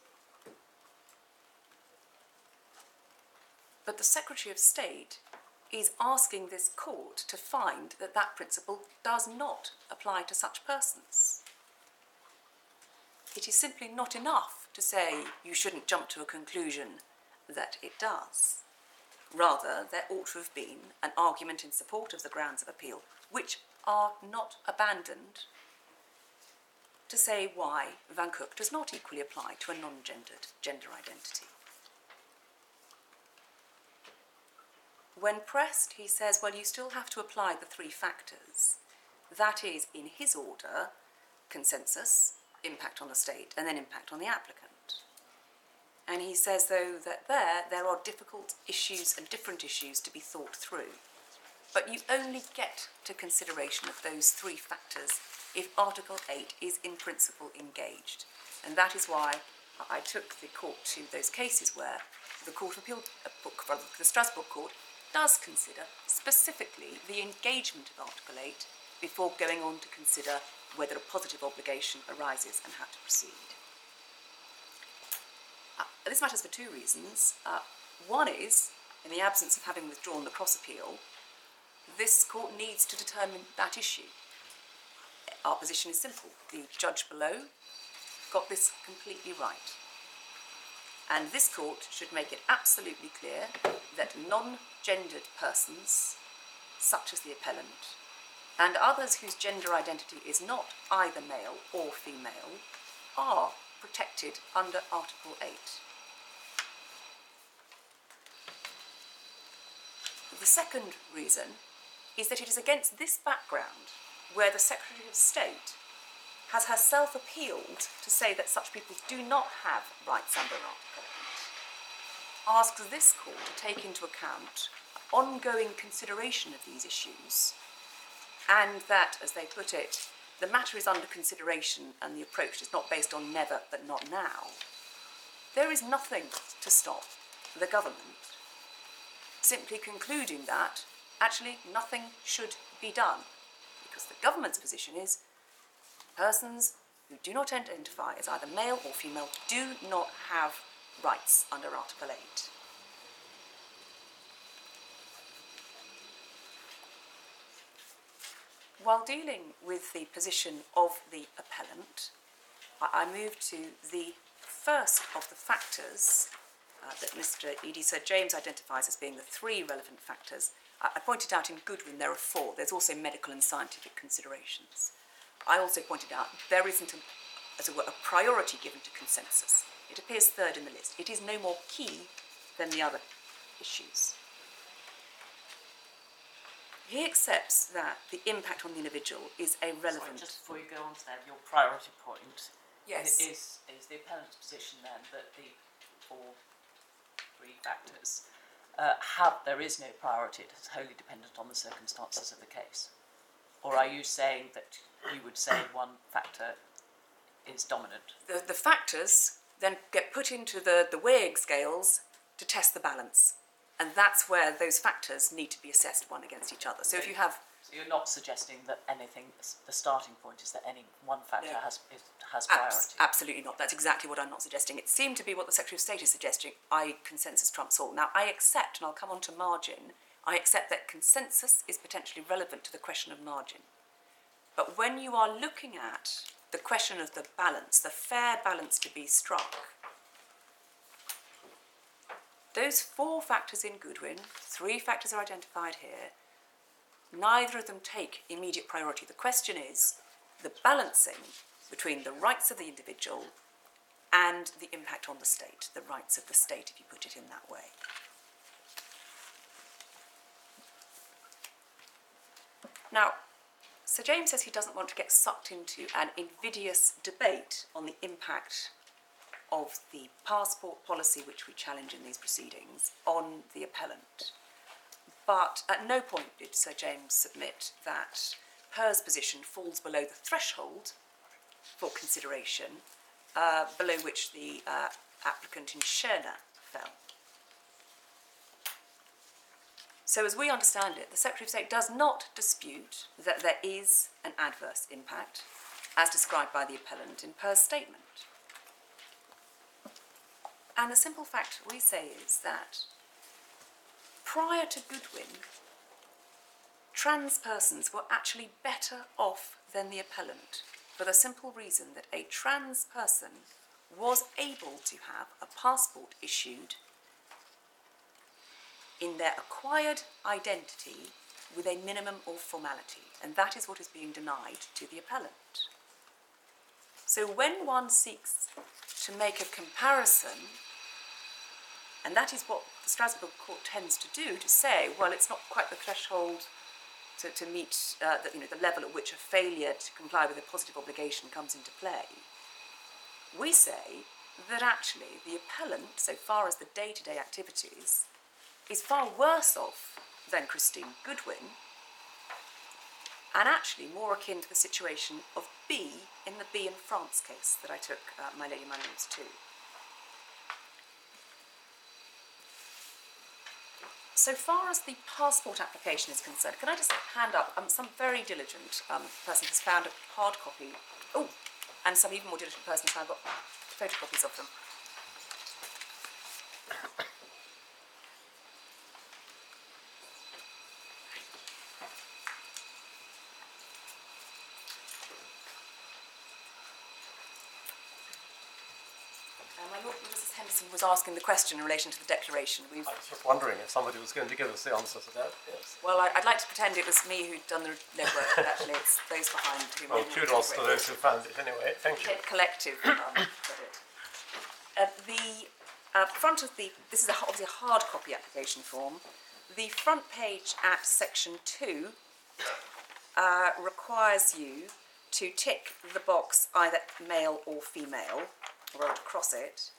But the Secretary of State is asking this court to find that that principle does not apply to such persons. It is simply not enough to say you shouldn't jump to a conclusion that it does. Rather, there ought to have been an argument in support of the grounds of appeal, which are not abandoned, to say why Van Kück does not equally apply to a non gendered gender identity. When pressed, he says, well, you still have to apply the three factors. That is, in his order, consensus, impact on the state, and then impact on the applicant. And he says, though, that there, there are difficult issues and different issues to be thought through. But you only get to consideration of those three factors if Article 8 is in principle engaged. And that is why I took the court to those cases where the Court of Appeal, uh, the Strasbourg Court, does consider specifically the engagement of Article 8 before going on to consider whether a positive obligation arises and how to proceed. Uh, this matters for two reasons. Uh, one is, in the absence of having withdrawn the cross appeal, this court needs to determine that issue. Our position is simple. The judge below got this completely right. And this court should make it absolutely clear that non gendered persons, such as the appellant, and others whose gender identity is not either male or female, are protected under Article 8. The second reason is that it is against this background where the Secretary of State has herself appealed to say that such people do not have rights under Article 8, asks this court to take into account ongoing consideration of these issues, and that, as they put it, the matter is under consideration and the approach is not based on never but not now. There is nothing to stop the government simply concluding that actually nothing should be done because the government's position is persons who do not identify as either male or female do not have rights under Article 8. While dealing with the position of the appellant, I, move to the first of the factors uh, that Mr. Eadie Sir James identifies as being the three relevant factors. I, I pointed out in Goodwin there are four. There's also medical and scientific considerations. I also pointed out there isn't, a, as it were, a priority given to consensus. It appears third in the list. It is no more key than the other issues. He accepts that the impact on the individual is irrelevant. Sorry, just before you go on to that, your priority point Yes. is, is the appellant's position then that the four, three factors uh, have, there is no priority, it is wholly dependent on the circumstances of the case? Or are you saying that you would say one factor is dominant? the, the factors then get put into the, the weighing scales to test the balance. And that's where those factors need to be assessed one against each other. So if you have, So you're not suggesting that anything, the starting point is that any one factor No. has, is, has abs- absolutely not. That's exactly what I'm not suggesting. It seemed to be what the Secretary of State is suggesting, I consensus trumps all. Now, I accept, and I'll come on to margin, I accept that consensus is potentially relevant to the question of margin. But when you are looking at the question of the balance, the fair balance to be struck, those four factors in Goodwin, three factors are identified here, neither of them take immediate priority. The question is the balancing between the rights of the individual and the impact on the state, the rights of the state, if you put it in that way. Now, Sir James says he doesn't want to get sucked into an invidious debate on the impact of the passport policy which we challenge in these proceedings on the appellant. But at no point did Sir James submit that Her's position falls below the threshold for consideration, uh, below which the uh, applicant in Scherner fell. So, as we understand it, the Secretary of State does not dispute that there is an adverse impact, as described by the appellant in Per's statement. And the simple fact we say is that prior to Goodwin, trans persons were actually better off than the appellant for the simple reason that a trans person was able to have a passport issued in their acquired identity with a minimum of formality, and that is what is being denied to the appellant. So when one seeks to make a comparison, and that is what the Strasbourg court tends to do, to say, well, it's not quite the threshold to, to meet uh, the, you know, the level at which a failure to comply with a positive obligation comes into play. We say that actually the appellant, so far as the day to day activities, is far worse off than Christine Goodwin, and actually more akin to the situation of B in the B in France case that I took uh, My Lady Lords to. So far as the passport application is concerned, can I just hand up? Um, some very diligent um, person has found a hard copy. Oh, and some even more diligent person has found got photocopies of them. Uh, my Lord, Was asking the question in relation to the declaration. We've I was just wondering if somebody was going to give us the answer to that. Yes. Well, I, I'd like to pretend it was me who'd done the legwork, but actually it's those behind who Well, kudos to those who found it anyway. Thank you. Collective um. Uh, the uh, front of the, this is a, obviously a hard copy application form. The front page at section two uh, requires you to tick the box either male or female, or cross it.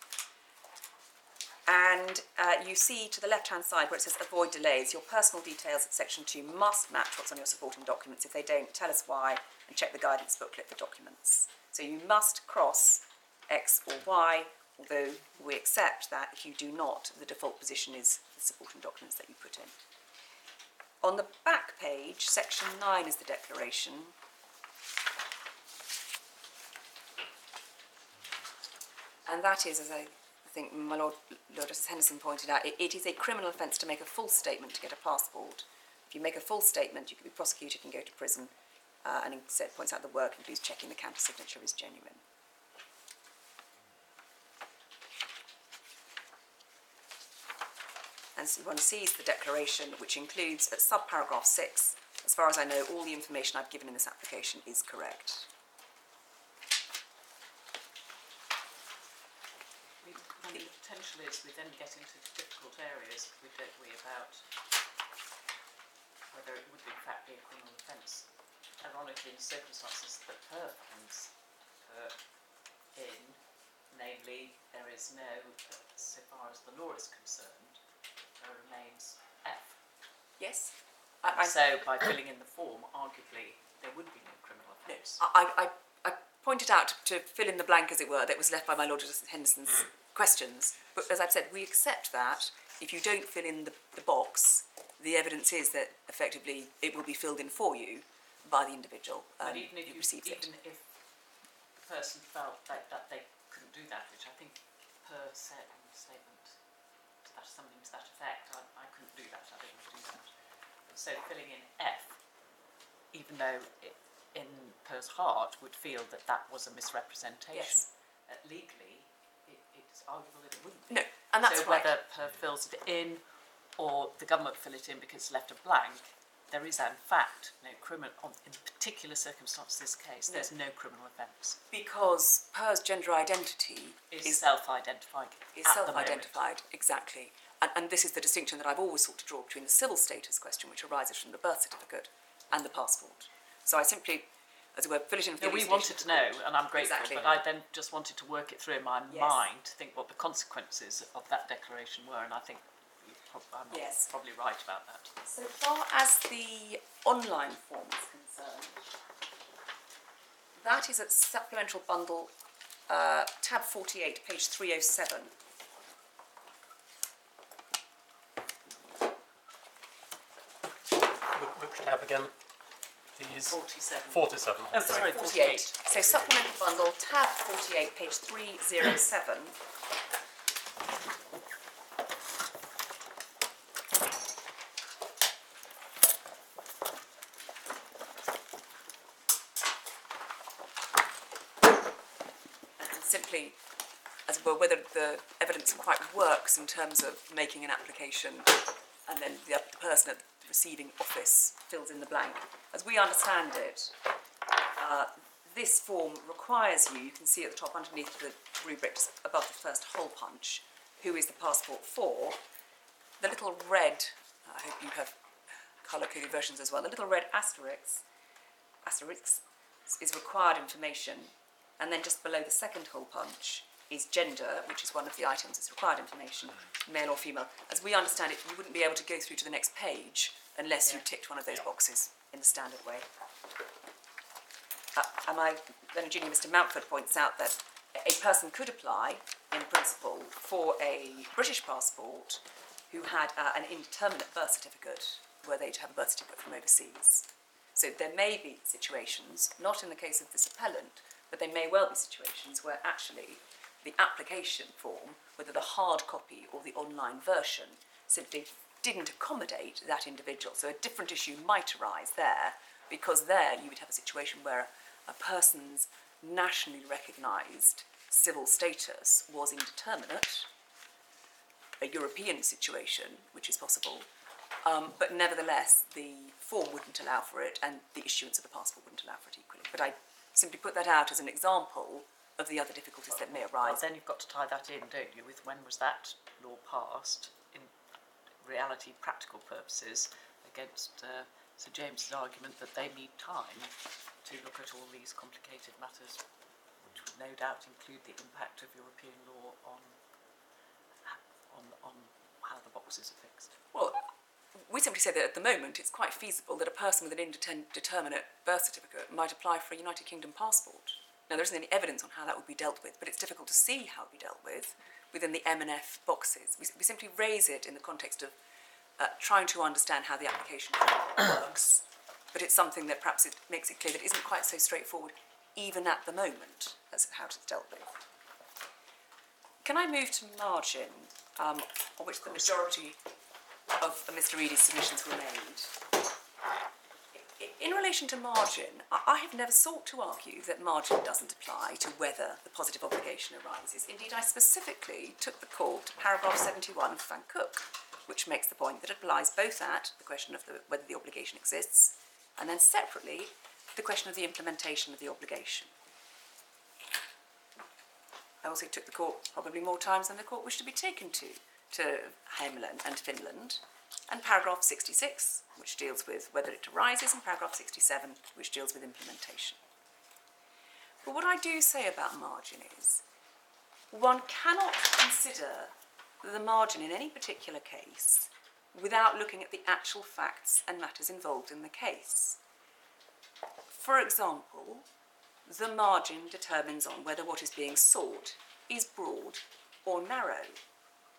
And uh, you see to the left hand side where it says avoid delays, your personal details at section 2 must match what's on your supporting documents. If they don't, tell us why and check the guidance booklet for documents. So you must cross X or Y, although we accept that if you do not, the default position is the supporting documents that you put in. On the back page, section 9 is the declaration. And that is, as I think my Lord, Lord Justice Henderson pointed out, it, it is a criminal offence to make a false statement to get a passport. If you make a false statement, you can be prosecuted and go to prison. Uh, and instead points out the work includes checking the counter signature is genuine. And so one sees the declaration, which includes at subparagraph six, as far as I know, all the information I've given in this application is correct. I mean, the potential is we then get into difficult areas, we don't we, about whether it would in fact be a criminal offence. Ironically, in circumstances that Per in, namely, there is no, uh, so far as the law is concerned, there remains F. Yes? I, I, So by filling in the form, arguably, there would be no criminal offence. I, I, I pointed out to fill in the blank, as it were, that was left by my Lord Henderson's questions. But as I've said, we accept that if you don't fill in the, the box, the evidence is that effectively it will be filled in for you by the individual um, But even if who you, receives it. even if the person felt that, that they couldn't do that, which I think Per said in the statement, to that, something to that effect, I, I couldn't do that, I don't do that. So filling in F, even though it, in Per's heart would feel that that was a misrepresentation, Yes. uh, legally, it, it's arguable that it wouldn't be. No, and that's so right. whether Per fills it in or the government fill it in because it's left a blank, there is in fact no criminal, in particular circumstances this case, No. there's no criminal offence. Because Per's gender identity Is is, self-identified is at the moment. self-identified, exactly. And, and this is the distinction that I've always sought to draw between the civil status question, which arises from the birth certificate, and the passport. So I simply, as it were, fill it in for No, we wanted to know, and I'm grateful, Exactly. but I then just wanted to work it through in my Yes. mind to think what the consequences of that declaration were, and I think you prob- I'm Yes. probably right about that. So far as the online form is concerned, that is at supplemental bundle, uh, tab 48, page 307. Which tab again? These Forty-seven. forty-seven. Oh, sorry, Forty-eight. forty-eight. So supplemental bundle, tab forty-eight, page three zero seven. And simply, as it were, whether the evidence quite works in terms of making an application and then the, the person at receiving office fills in the blank. As we understand it, uh, this form requires you, you can see at the top underneath the rubric, just above the first hole punch, who is the passport for. The little red, I hope you have colour coded versions as well, the little red asterisk, asterisk is required information, and then just below the second hole punch is gender, which is one of the items that's required information, male or female. As we understand it, you wouldn't be able to go through to the next page unless you Yeah. ticked one of those boxes in the standard way. Uh, and I, then Junior Mr Mountford points out that a person could apply, in principle, for a British passport who had uh, an indeterminate birth certificate, were they to have a birth certificate from overseas. So there may be situations, not in the case of this appellant, but there may well be situations where actually the application form, whether the hard copy or the online version, simply didn't accommodate that individual. So a different issue might arise there, because there you would have a situation where a person's nationally recognised civil status was indeterminate, a European situation, which is possible, um, but nevertheless the form wouldn't allow for it and the issuance of the passport wouldn't allow for it equally. But I simply put that out as an example of the other difficulties that may Well, arise. then you've got to tie that in, don't you, with when was that law passed reality, practical purposes, against uh, Sir James's argument that they need time to look at all these complicated matters, which would no doubt include the impact of European law on on on how the boxes are fixed. Well, we simply say that at the moment it's quite feasible that a person with an indeterminate birth certificate might apply for a United Kingdom passport. Now, there isn't any evidence on how that would be dealt with, but it's difficult to see how it would be dealt with within the M&F boxes. We, we simply raise it in the context of uh, trying to understand how the application (coughs) works, but it's something that perhaps it makes it clear that it isn't quite so straightforward, even at the moment, as how it's dealt with. Can I move to margin, um, on which the majority of Mr. Eadie's submissions were made. In relation to margin, I have never sought to argue that margin doesn't apply to whether the positive obligation arises. Indeed, I specifically took the call to paragraph 71 of Van Kück, which makes the point that it applies both at the question of the, whether the obligation exists, and then separately, the question of the implementation of the obligation. I also took the court probably more times than the court wished to be taken to, to Hämäläinen and Finland, and paragraph 66, which deals with whether it arises, and paragraph 67, which deals with implementation. But what I do say about margin is, one cannot consider the margin in any particular case without looking at the actual facts and matters involved in the case. For example, the margin determines on whether what is being sought is broad or narrow.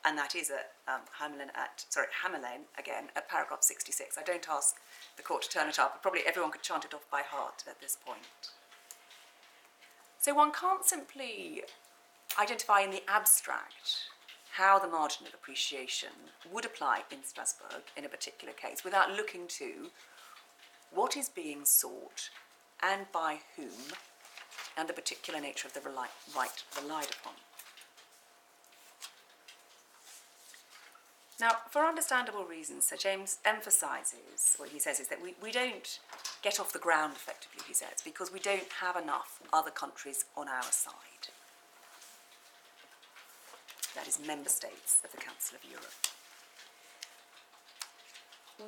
And that is at um, Hämäläinen at sorry Hämäläinen again at paragraph 66. I don't ask the court to turn it up, but probably everyone could chant it off by heart at this point. So one can't simply identify in the abstract how the margin of appreciation would apply in Strasbourg in a particular case without looking to what is being sought and by whom and the particular nature of the right relied upon. Now, for understandable reasons, Sir James emphasises, what he says is that we, we don't get off the ground effectively, he says, because we don't have enough other countries on our side. That is, member states of the Council of Europe.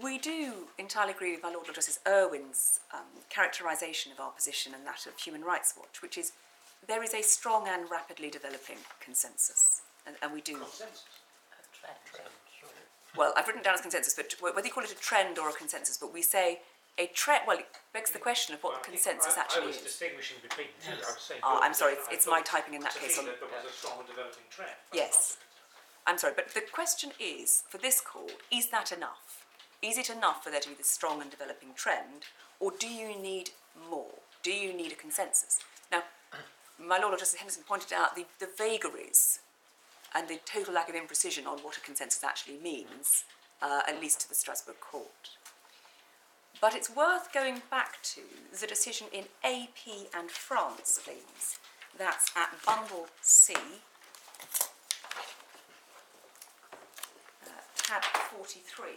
We do entirely agree with my Lord Lord Justice Irwin's um, characterisation of our position and that of Human Rights Watch, which is there is a strong and rapidly developing consensus, and, and we do. Consensus. A trend. Well, I've written down as consensus, but whether you call it a trend or a consensus, but we say a trend. Well, it begs the question of what Well, the I think consensus I, I actually was is. distinguishing between the two. I was saying. Oh, Your I'm sorry, it's, it's my typing in that to case. On, that there was a strong developing trend. Yes. I'm sorry, but the question is for this call: is that enough? Is it enough for there to be this strong and developing trend, or do you need more? Do you need a consensus? Now, my Lord Justice Henderson pointed out the, the vagaries and the total lack of imprecision on what a consensus actually means, uh, at least to the Strasbourg court. But it's worth going back to the decision in AP and France, please. That's at bundle C, uh, tab 43.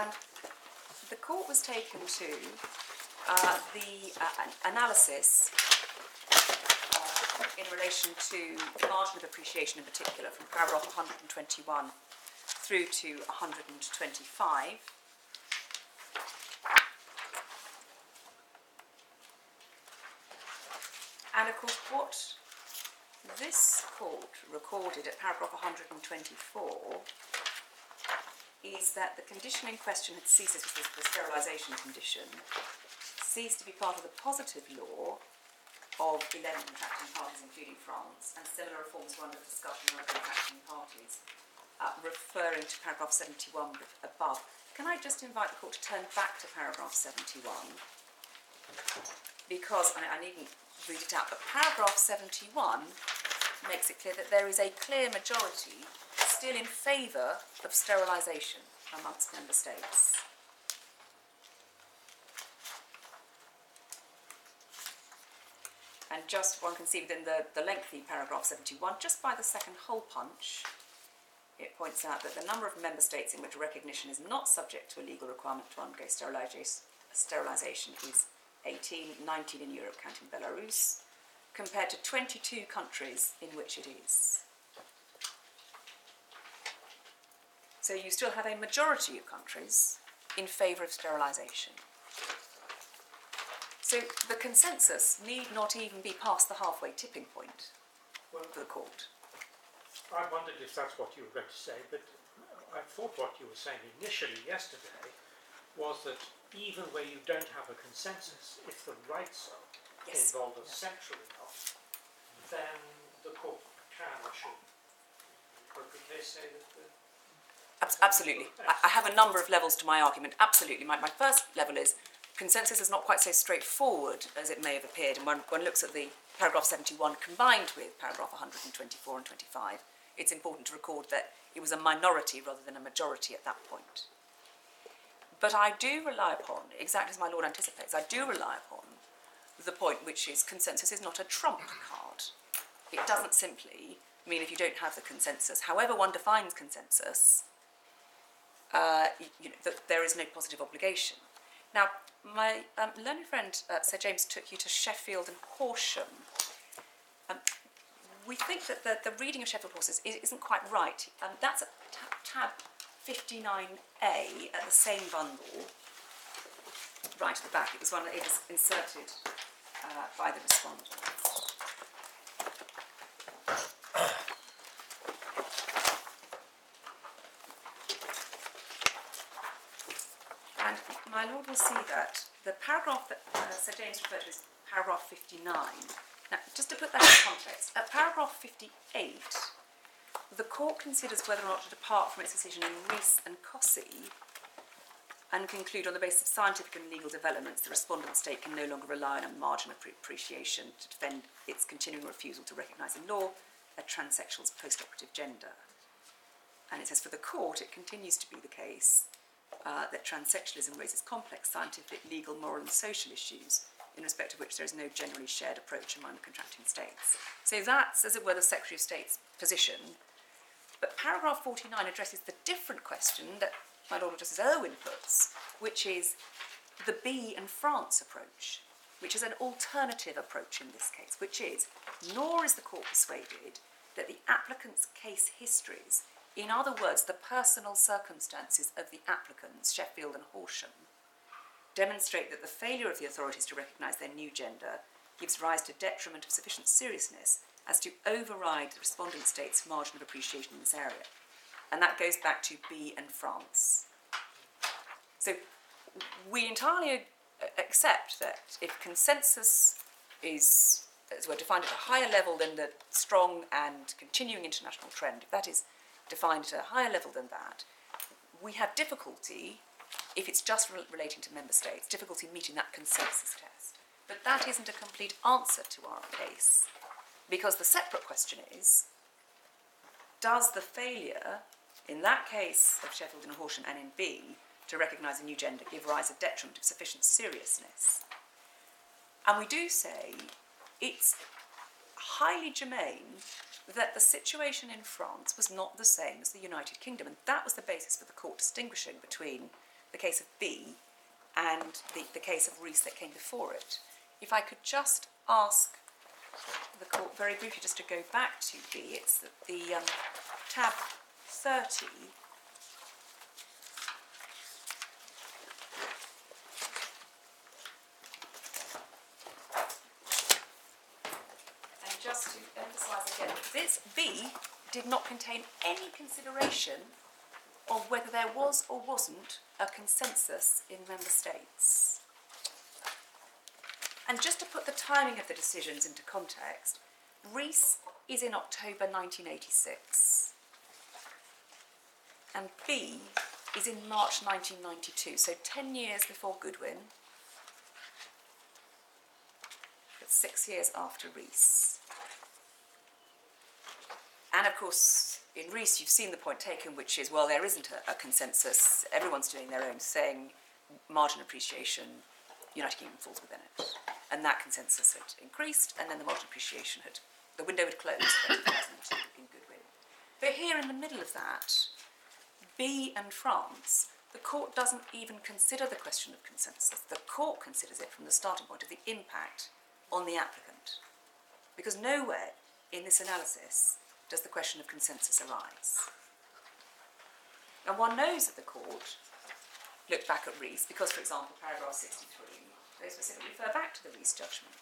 And the court was taken to uh, the uh, analysis uh, in relation to the margin of appreciation in particular from paragraph 121 through to 125. And of course, what this court recorded at paragraph 124 is that the condition in question had ceased, this the sterilisation condition, ceased to be part of the positive law of 11 contracting parties, including France, and similar reforms were under the discussion with contracting parties, uh, referring to paragraph 71 above. Can I just invite the court to turn back to paragraph 71? Because, I, I needn't read it out, but paragraph 71 makes it clear that there is a clear majority still in favour of sterilisation amongst member states. And just one can see within the, the lengthy paragraph 71, just by the second hole punch, it points out that the number of member states in which recognition is not subject to a legal requirement to undergo sterilisation is 18, 19 in Europe, counting Belarus, compared to 22 countries in which it is. So you still have a majority of countries in favour of sterilisation. So the consensus need not even be past the halfway tipping point Well, for the court. I wondered if that's what you were going to say, but I thought what you were saying initially yesterday was that even where you don't have a consensus, if the rights Yes. involved are central enough, then the court can or should appropriately say that the Absolutely. I, have a number of levels to my argument. Absolutely. My, my first level is consensus is not quite so straightforward as it may have appeared. And when one looks at the paragraph 71 combined with paragraph 124 and 25, it's important to record that it was a minority rather than a majority at that point. But I do rely upon, exactly as my Lord anticipates, I do rely upon the point which is consensus is not a trump card. It doesn't simply mean if you don't have the consensus, however one defines consensus, uh, you know, that there is no positive obligation. Now, my um, learned friend uh, Sir James took you to Sheffield and Horsham. Um, we think that the, the reading of Sheffield Horsham is, isn't quite right. Um, that's at tab, tab 59A at the same bundle, right at the back. It was one that was inserted uh, by the respondent. And my lord will see that the paragraph that uh, Sir James referred to as paragraph 59. Now, just to put that in context, at paragraph 58, the court considers whether or not to depart from its decision in Rees and Cossey and conclude on the basis of scientific and legal developments, the respondent state can no longer rely on a margin of appreciation to defend its continuing refusal to recognise in law a transsexual's post-operative gender. And it says for the court, it continues to be the case uh, that transsexualism raises complex scientific, legal, moral, and social issues in respect of which there is no generally shared approach among the contracting states. So that's, as it were, the Secretary of State's position. But paragraph 49 addresses the different question that my Lord Justice Irwin puts, which is the B and France approach, which is an alternative approach in this case, which is nor is the court persuaded that the applicant's case histories, in other words, the personal circumstances of the applicants, Sheffield and Horsham, demonstrate that the failure of the authorities to recognise their new gender gives rise to detriment of sufficient seriousness as to override the respondent state's margin of appreciation in this area. And that goes back to B and France. So we entirely accept that if consensus is, as we're defined at a higher level than the strong and continuing international trend, if that is defined at a higher level than that, we have difficulty, if it's just re- relating to member states, difficulty meeting that consensus test. But that isn't a complete answer to our case, because the separate question is, does the failure, in that case of Sheffield and Horsham and in B, to recognise a new gender give rise a detriment of sufficient seriousness? And we do say it's highly germane that the situation in France was not the same as the United Kingdom, and that was the basis for the court distinguishing between the case of B and the, the case of Rees that came before it. If I could just ask the court very briefly just to go back to B, it's the, the um, tab 30. And just to emphasise B did not contain any consideration of whether there was or wasn't a consensus in member states. And just to put the timing of the decisions into context, Rees is in October 1986, and B is in March 1992, so 10 years before Goodwin, but six years after Rees. And of course, in Rees, you've seen the point taken, which is, well, there isn't a, a consensus. Everyone's doing their own thing. Margin appreciation, United Kingdom falls within it. And that consensus had increased, and then the margin appreciation had, the window had closed in Goodwin. But here in the middle of that, B and France, the court doesn't even consider the question of consensus. The court considers it from the starting point of the impact on the applicant. Because nowhere in this analysis does the question of consensus arise. And one knows that the court looked back at Rees because, for example, paragraph 63, they specifically refer back to the Rees judgment.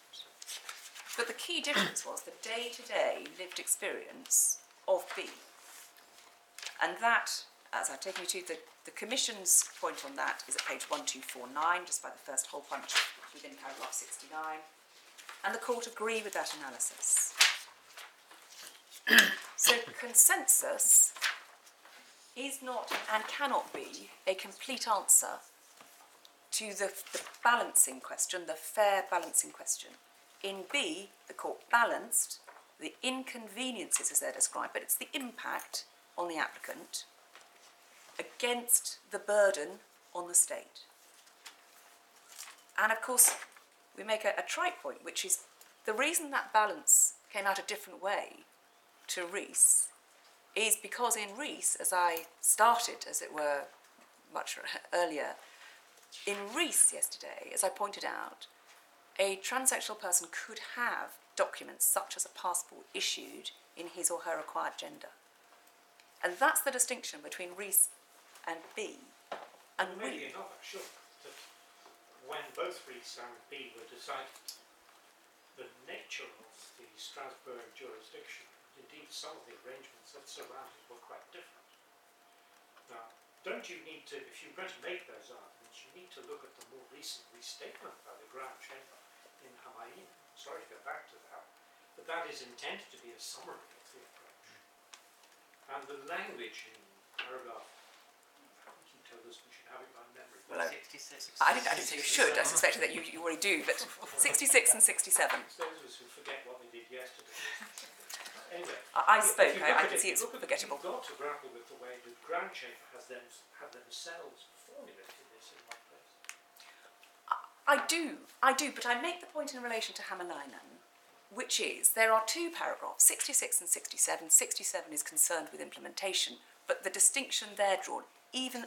But the key difference was the day to day lived experience of B. And that, as I've taken you to, the, the Commission's point on that is at page 1249, just by the first hole punch within paragraph 69. And the court agree with that analysis. So consensus is not and cannot be a complete answer to the, the balancing question, the fair balancing question. In B, the court balanced the inconveniences as they're described, but it's the impact on the applicant against the burden on the state. And of course, we make a, a trite point, which is the reason that balance came out a different way to Rees is because in Rees, as I started, as it were, much (laughs) earlier, in Rees yesterday, as I pointed out, a transsexual person could have documents such as a passport issued in his or her acquired gender. And that's the distinction between Rees and B. And Maybe Rees. another, sure, that when both Rees and B were decided, the nature of the Strasbourg jurisdiction, indeed some of the arrangements that surround it were quite different. Now, don't you need to, if you're going to make those arguments, you need to look at the more recent restatement by the Grand Chamber in Hämäläinen. Sorry to go back to that, but that is intended to be a summary of the approach. And the language in paragraph, I think you told us we should have it by memory. Well, I- 66. I didn't, I didn't say you should, I suspected that you, you already do, but 66 and 67. It's those of us who forget what they did yesterday. (laughs) Anyway. I, I if spoke, I, I can see it's look at it, forgettable. You've got to grapple with the way the Grand Chamber has them, have themselves formulated this in one place. I do, I do, but I make the point in relation to Hämäläinen, which is there are two paragraphs, 66 and 67. 67 is concerned with implementation, but the distinction there drawn, even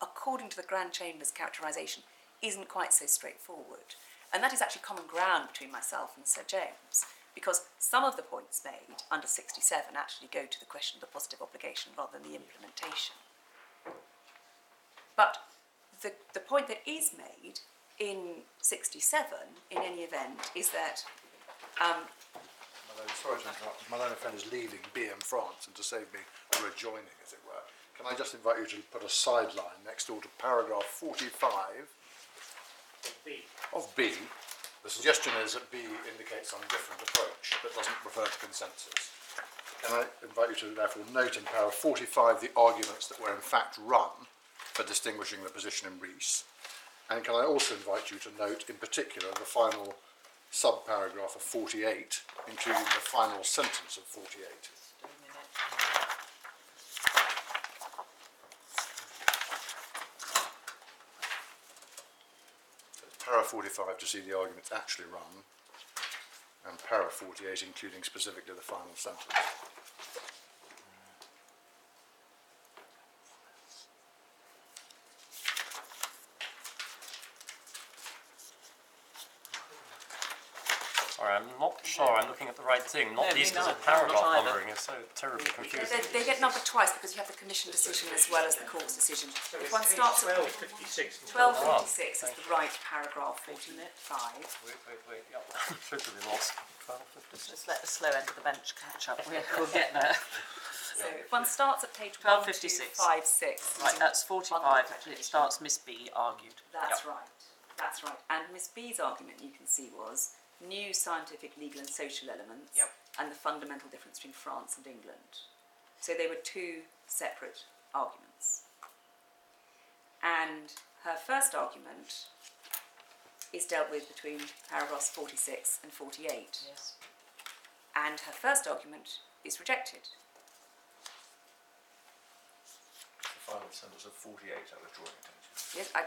according to the Grand Chamber's characterisation, isn't quite so straightforward. And that is actually common ground between myself and Sir James, because some of the points made under 67 actually go to the question of the positive obligation rather than the implementation. But the, the point that is made in 67, in any event, is that um, Malone, sorry to interrupt. Malone Fen is leaving B and France, and to save me rejoining, as it were, can I just invite you to put a sideline next door to paragraph 45 of B. Of B, the suggestion is that B indicates some different approach, but doesn't refer to consensus. Can I invite you to therefore note in paragraph 45 the arguments that were in fact run for distinguishing the position in Rees? And can I also invite you to note in particular the final sub-paragraph of 48, including the final sentence of 48? Just a minute. Para 45 to see the arguments actually run, and para 48 including specifically the final sentence. I'm not sure I'm looking at the right thing, not No, me least because the neither. Not paragraph either. numbering is so terribly They, confusing. they get numbered twice because you have the commission decision as well as the court's decision. So If one page starts at twelve fifty-six. and twelve 12. fifty-six is the right paragraph forty-five. Wait, wait, wait, yep, totally (laughs) lost. Twelve fifty-six. Just let the slow end of the bench catch up. We'll, (laughs) we'll get there. So if one starts at page 1256. 1256. Right, that's 45. It starts Miss B argued. That's right. That's right. And Miss B's argument, you can see, was new scientific, legal, and social elements, Yep. and the fundamental difference between France and England. So they were two separate arguments. And her first argument is dealt with between paragraphs 46 and 48, Yes. and her first argument is rejected. The final sentence of 48 I was drawing attention. Yes, I,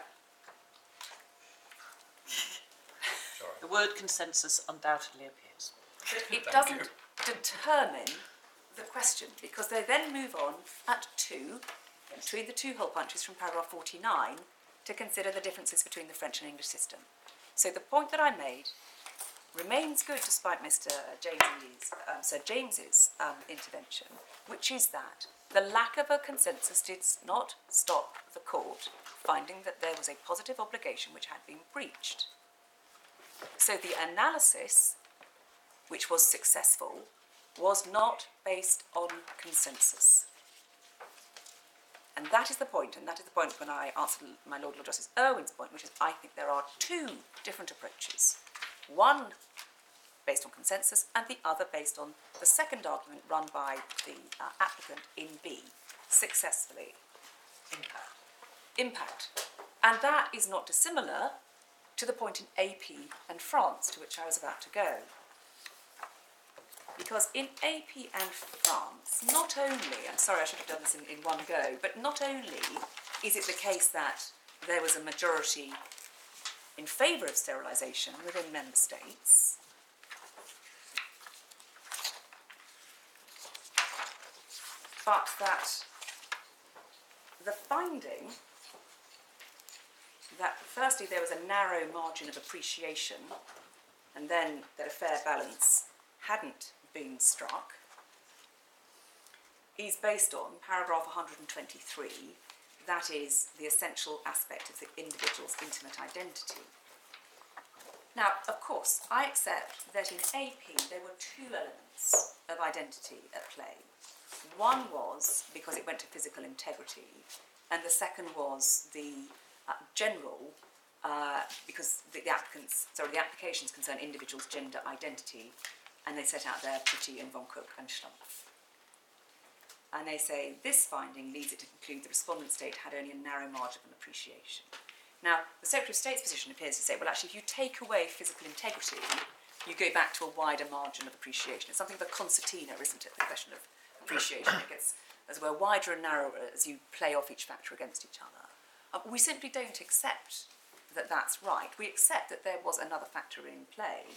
Sorry. The word consensus undoubtedly appears. But it Thank doesn't you. determine the question because they then move on at two, between the two hole punches from paragraph 49, to consider the differences between the French and English system. So the point that I made remains good despite Mr. James's, um, Sir James's um, intervention, which is that the lack of a consensus did not stop the court finding that there was a positive obligation which had been breached. So the analysis which was successful, was not based on consensus. And that is the point, and that is the point when I answered my Lord Lord Justice Irwin's point, which is I think there are two different approaches. One based on consensus, and the other based on the second argument run by the uh, applicant in B, successfully. Impact. Impact. And that is not dissimilar to the point in AP and France, to which I was about to go. Because in AP and France, not only, I'm sorry I should have done this in, in one go, but not only is it the case that there was a majority in favour of sterilisation within member states, but that the finding that firstly there was a narrow margin of appreciation and then that a fair balance hadn't been struck. Is based on paragraph 123 that is the essential aspect of the individual's intimate identity. Now of course i accept that in ap there were two elements of identity at play. One was because it went to physical integrity and the second was the uh, general uh, because the, the applicants, sorry, the applications concern individuals' gender identity, and they set out their Pretty and Van Kück and Schlumpf. And they say this finding leads it to conclude the respondent state had only a narrow margin of appreciation. Now, the Secretary of State's position appears to say, well, actually, if you take away physical integrity, you go back to a wider margin of appreciation. It's something of a concertina, isn't it? The question of appreciation. It gets, as were, wider and narrower as you play off each factor against each other. Uh, we simply don't accept that that's right. We accept that there was another factor in play,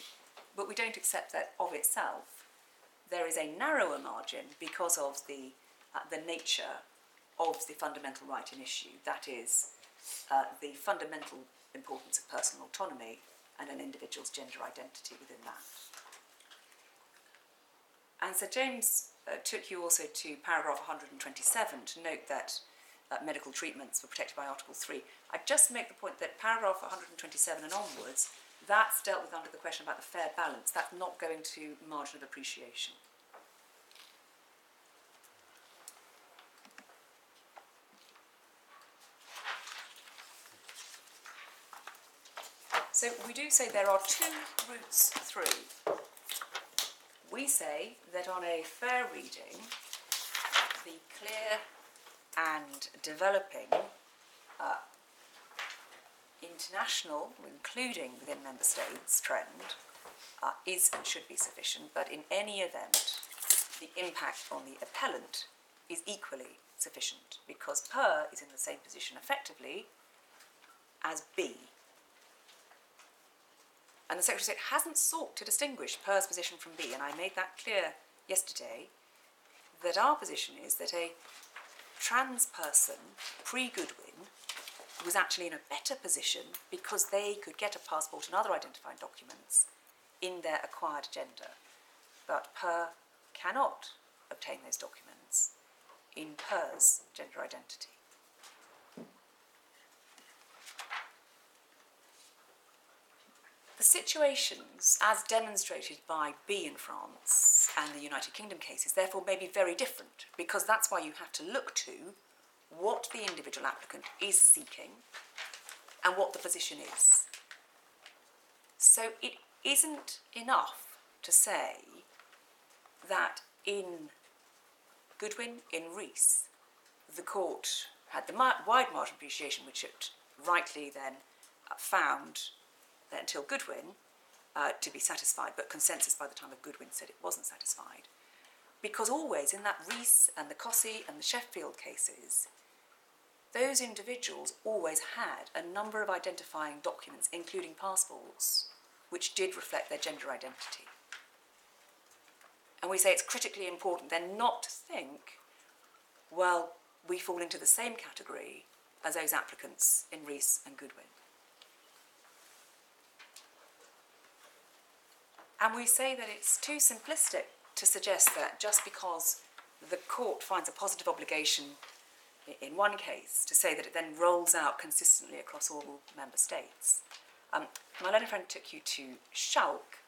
but we don't accept that of itself there is a narrower margin because of the, uh, the nature of the fundamental right in issue. That is, uh, the fundamental importance of personal autonomy and an individual's gender identity within that. And Sir James uh, took you also to paragraph 127 to note that uh, medical treatments were protected by Article 3. I'd just make the point that paragraph 127 and onwards, that's dealt with under the question about the fair balance. That's not going to margin of appreciation. So we do say there are two routes through. We say that on a fair reading, the clear and developing uh, international, including within member states, trend uh, is and should be sufficient, but in any event, the impact on the appellant is equally sufficient because per is in the same position effectively as B. And the Secretary of State hasn't sought to distinguish per's position from B, and I made that clear yesterday that our position is that a trans person pre Goodwin was actually in a better position because they could get a passport and other identifying documents in their acquired gender. But per cannot obtain those documents in per's gender identity. Situations, as demonstrated by B in France and the United Kingdom cases, therefore may be very different because that's why you have to look to what the individual applicant is seeking and what the position is. So it isn't enough to say that in Goodwin, in Rees, the court had the wide margin of appreciation which it rightly then found until Goodwin uh, to be satisfied, but consensus by the time of Goodwin said it wasn't satisfied. Because always in that Rees and the Cossey and the Sheffield cases, those individuals always had a number of identifying documents, including passports, which did reflect their gender identity. And we say it's critically important then not to think, well, we fall into the same category as those applicants in Rees and Goodwin. And we say that it's too simplistic to suggest that just because the court finds a positive obligation in one case, to say that it then rolls out consistently across all member states. Um, my learned friend took you to Schalk,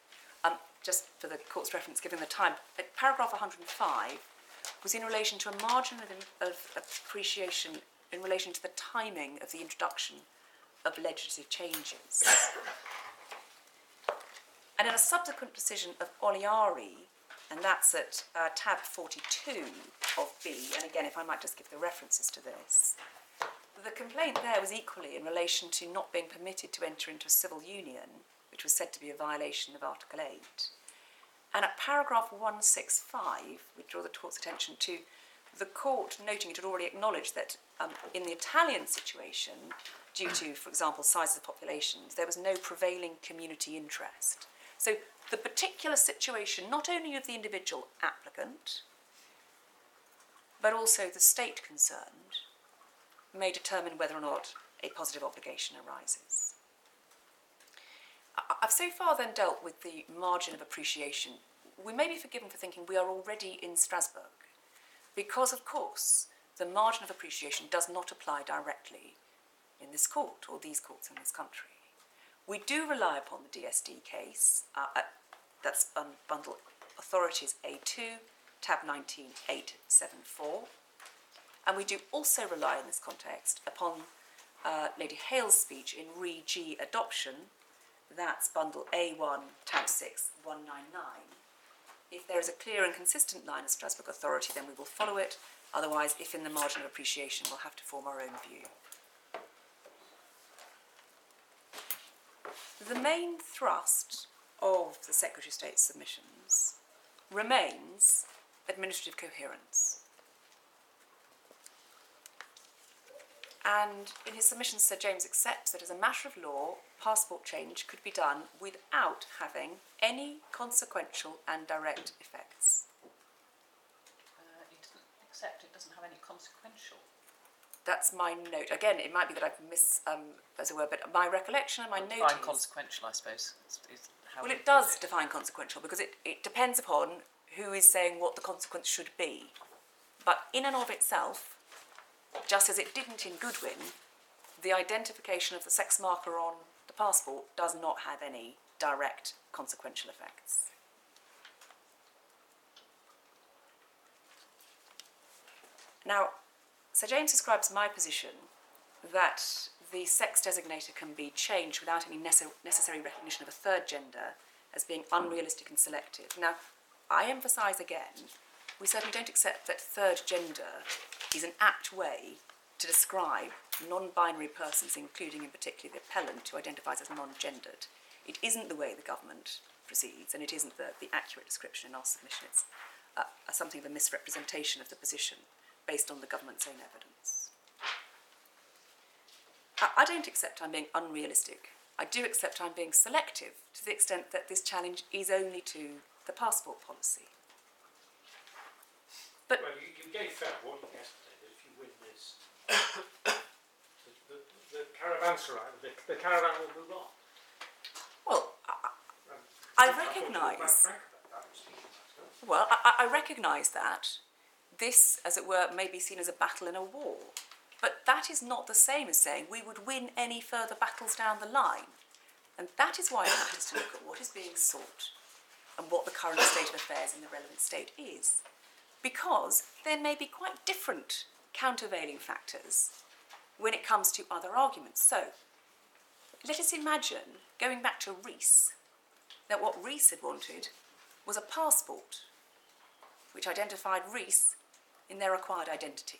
um, just for the court's reference, given the time. But paragraph 105 was in relation to a margin of, of appreciation in relation to the timing of the introduction of legislative changes. And in a subsequent decision of Oliari, and that's at uh, tab 42 of B, and again, if I might just give the references to this, the complaint there was equally in relation to not being permitted to enter into a civil union, which was said to be a violation of Article 8. And at paragraph 165, we draw the court's attention to the court noting it had already acknowledged that um, in the Italian situation, due to, for example, sizes of populations, there was no prevailing community interest. So the particular situation, not only of the individual applicant, but also the state concerned, may determine whether or not a positive obligation arises. I've so far then dealt with the margin of appreciation. We may be forgiven for thinking we are already in Strasbourg, because of course the margin of appreciation does not apply directly in this court or these courts in this country. We do rely upon the DSD case, uh, uh, that's um, Bundle Authorities A2, tab 19874. And we do also rely in this context upon uh, Lady Hale's speech in Re G adoption, that's bundle A1, tab 6, 199. If there is a clear and consistent line of Strasbourg authority, then we will follow it. Otherwise, if in the margin of appreciation, we'll have to form our own view. The main thrust of the Secretary of State's submissions remains administrative coherence. And in his submission, Sir James accepts that as a matter of law, passport change could be done without having any consequential and direct effects. Uh, he doesn't accept it doesn't have any consequential. That's my note. Again, it might be that I've mis, um, as it were, but my recollection and my note Define is... consequential, I suppose. Is, is how Well, it does define consequential because it, it depends upon who is saying what the consequence should be. But in and of itself, just as it didn't in Goodwin, the identification of the sex marker on the passport does not have any direct consequential effects. Now, Sir James describes my position that the sex designator can be changed without any nece- necessary recognition of a third gender as being unrealistic and selective. Now, I emphasise again, we certainly don't accept that third gender is an apt way to describe non binary persons, including in particular the appellant who identifies as non gendered. It isn't the way the government proceeds, and it isn't the, the accurate description in our submission. It's uh, something of a misrepresentation of the position based on the government's own evidence. I, I don't accept I'm being unrealistic. I do accept I'm being selective to the extent that this challenge is only to the passport policy. But Well, you, you gave fair warning yesterday that if you win this, the, the, the caravanserai, the, the caravan will move on. well, I, Um, I thought you were quite recognise. frank about that, I was thinking that, no? Well, I, I recognise that this, as it were, may be seen as a battle in a war. But that is not the same as saying we would win any further battles down the line. And that is why it matters to look at what is being sought and what the current state of affairs in the relevant state is. Because there may be quite different countervailing factors when it comes to other arguments. So, let us imagine, going back to Rees, that what Rees had wanted was a passport which identified Rees in their acquired identity.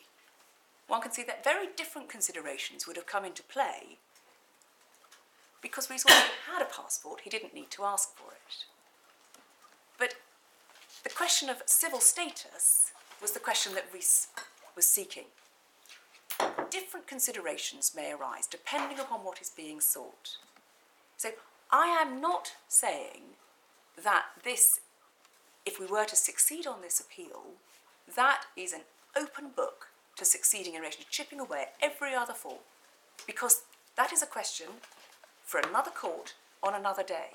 One can see that very different considerations would have come into play because Rees already had a passport, he didn't need to ask for it. But the question of civil status was the question that Rees was seeking. Different considerations may arise depending upon what is being sought. So I am not saying that this, if we were to succeed on this appeal, that is an open book to succeeding in relation to chipping away at every other form, because that is a question for another court on another day.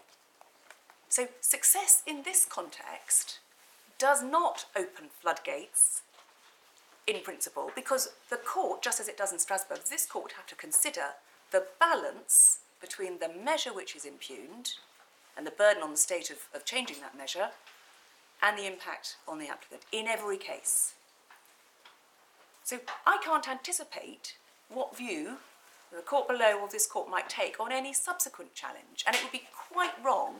So success in this context does not open floodgates in principle, because the court, just as it does in Strasbourg, this court have to consider the balance between the measure which is impugned and the burden on the state of, of changing that measure and the impact on the applicant in every case. So I can't anticipate what view the court below or this court might take on any subsequent challenge, and it would be quite wrong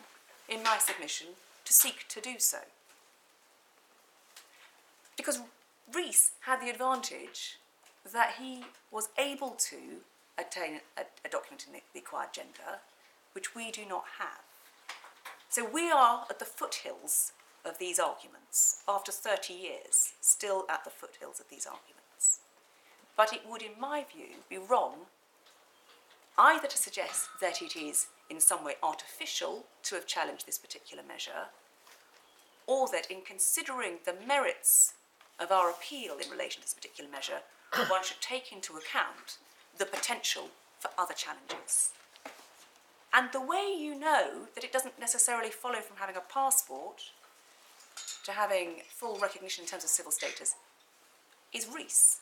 in my submission to seek to do so. Because Rees had the advantage that he was able to obtain a, a document in the, the acquired gender, which we do not have. So we are at the foothills of these arguments, after 30 years, still at the foothills of these arguments. But it would, in my view, be wrong either to suggest that it is in some way artificial to have challenged this particular measure, or that in considering the merits of our appeal in relation to this particular measure, one should take into account the potential for other challenges. And the way you know that it doesn't necessarily follow from having a passport to having full recognition in terms of civil status is Rees.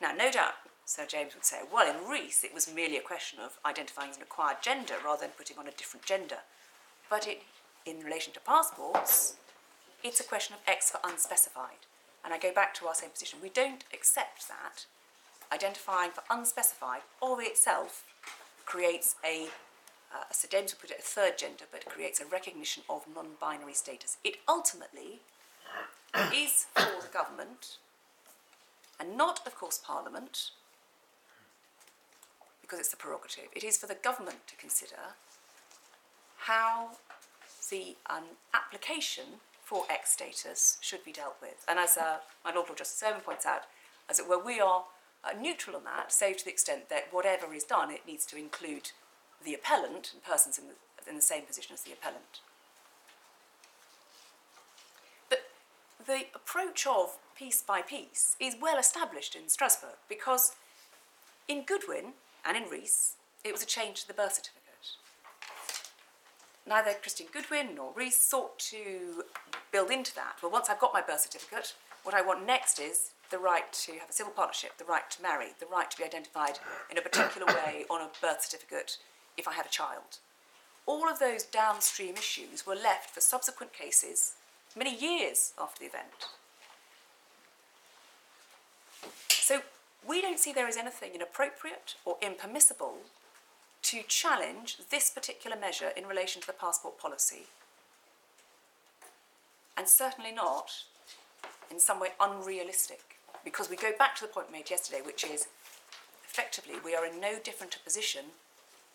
Now, no doubt Sir James would say, well, in Rees it was merely a question of identifying an acquired gender rather than putting on a different gender. But it, in relation to passports, it's a question of X for unspecified. And I go back to our same position. We don't accept that. Identifying for unspecified of itself creates a, uh, Sir James would put it, a third gender, but creates a recognition of non binary status. It ultimately (coughs) is for the government, and not, of course, Parliament, because it's the prerogative. It is for the government to consider how the um, application for X status should be dealt with. And as uh, my Lord Lord Justice Irwin points out, as it were, we are uh, neutral on that, save to the extent that whatever is done, it needs to include the appellant and persons in the, in the same position as the appellant. But the approach of piece by piece is well established in Strasbourg because in Goodwin and in Rees, it was a change to the birth certificate. Neither Christine Goodwin nor Rees sought to build into that. Well, once I've got my birth certificate, what I want next is the right to have a civil partnership, the right to marry, the right to be identified in a particular way on a birth certificate if I had a child. All of those downstream issues were left for subsequent cases many years after the event. So we don't see there is anything inappropriate or impermissible to challenge this particular measure in relation to the passport policy. And certainly not in some way unrealistic, because we go back to the point made yesterday, which is effectively we are in no different a position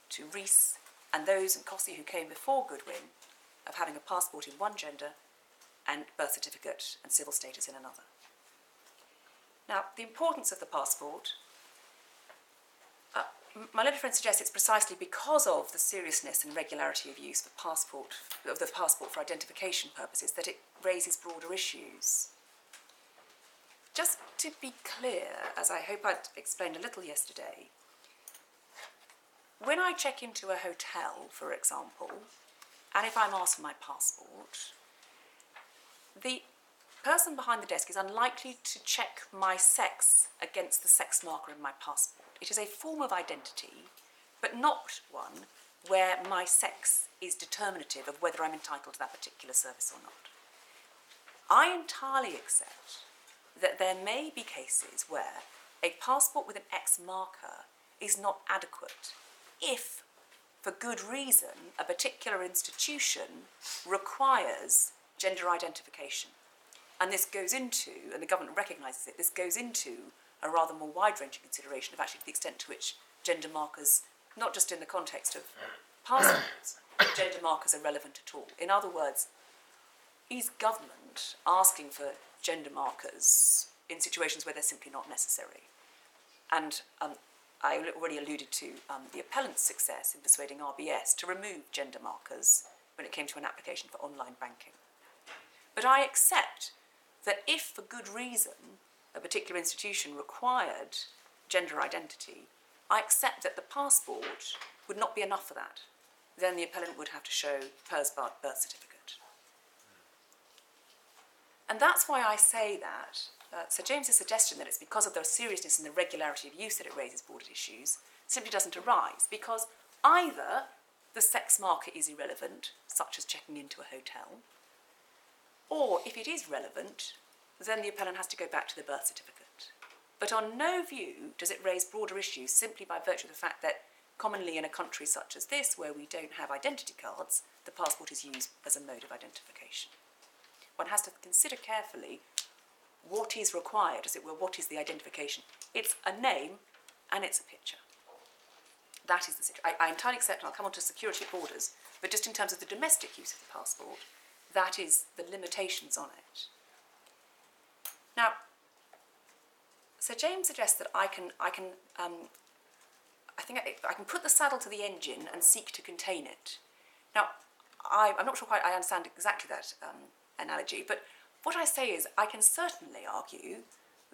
to Rees and those in Cossey who came before Goodwin of having a passport in one gender and birth certificate and civil status in another. Now, the importance of the passport, uh, my learned friend suggests it's precisely because of the seriousness and regularity of use of passport of the passport for identification purposes that it raises broader issues. Just to be clear, as I hope I'd explained a little yesterday, when I check into a hotel, for example, and if I'm asked for my passport, the person behind the desk is unlikely to check my sex against the sex marker in my passport. It is a form of identity, but not one where my sex is determinative of whether I'm entitled to that particular service or not. I entirely accept that there may be cases where a passport with an X marker is not adequate if, for good reason, a particular institution requires gender identification. And this goes into, and the government recognises it, this goes into a rather more wide ranging consideration of actually the extent to which gender markers, not just in the context of passports, (coughs) gender markers are relevant at all. In other words, is government asking for gender markers in situations where they're simply not necessary? And um, I already alluded to um, the appellant's success in persuading RBS to remove gender markers when it came to an application for online banking. But I accept that if, for good reason, a particular institution required gender identity, I accept that the passport would not be enough for that. Then the appellant would have to show PERS birth certificate. And that's why I say that uh, Sir James's suggestion that it's because of the seriousness and the regularity of use that it raises border issues simply doesn't arise because either the sex marker is irrelevant, such as checking into a hotel, or if it is relevant, then the appellant has to go back to the birth certificate. But on no view does it raise broader issues simply by virtue of the fact that commonly in a country such as this, where we don't have identity cards, the passport is used as a mode of identification. One has to consider carefully what is required, as it were, what is the identification. It's a name and it's a picture. That is the situation. I, entirely accept, and I'll come on to security borders, but just in terms of the domestic use of the passport, that is the limitations on it. Now, Sir James suggests that I can, I can, um, I think I, I can put the saddle to the engine and seek to contain it. Now, I, I'm not sure quite I understand exactly that um, analogy, but what I say is I can certainly argue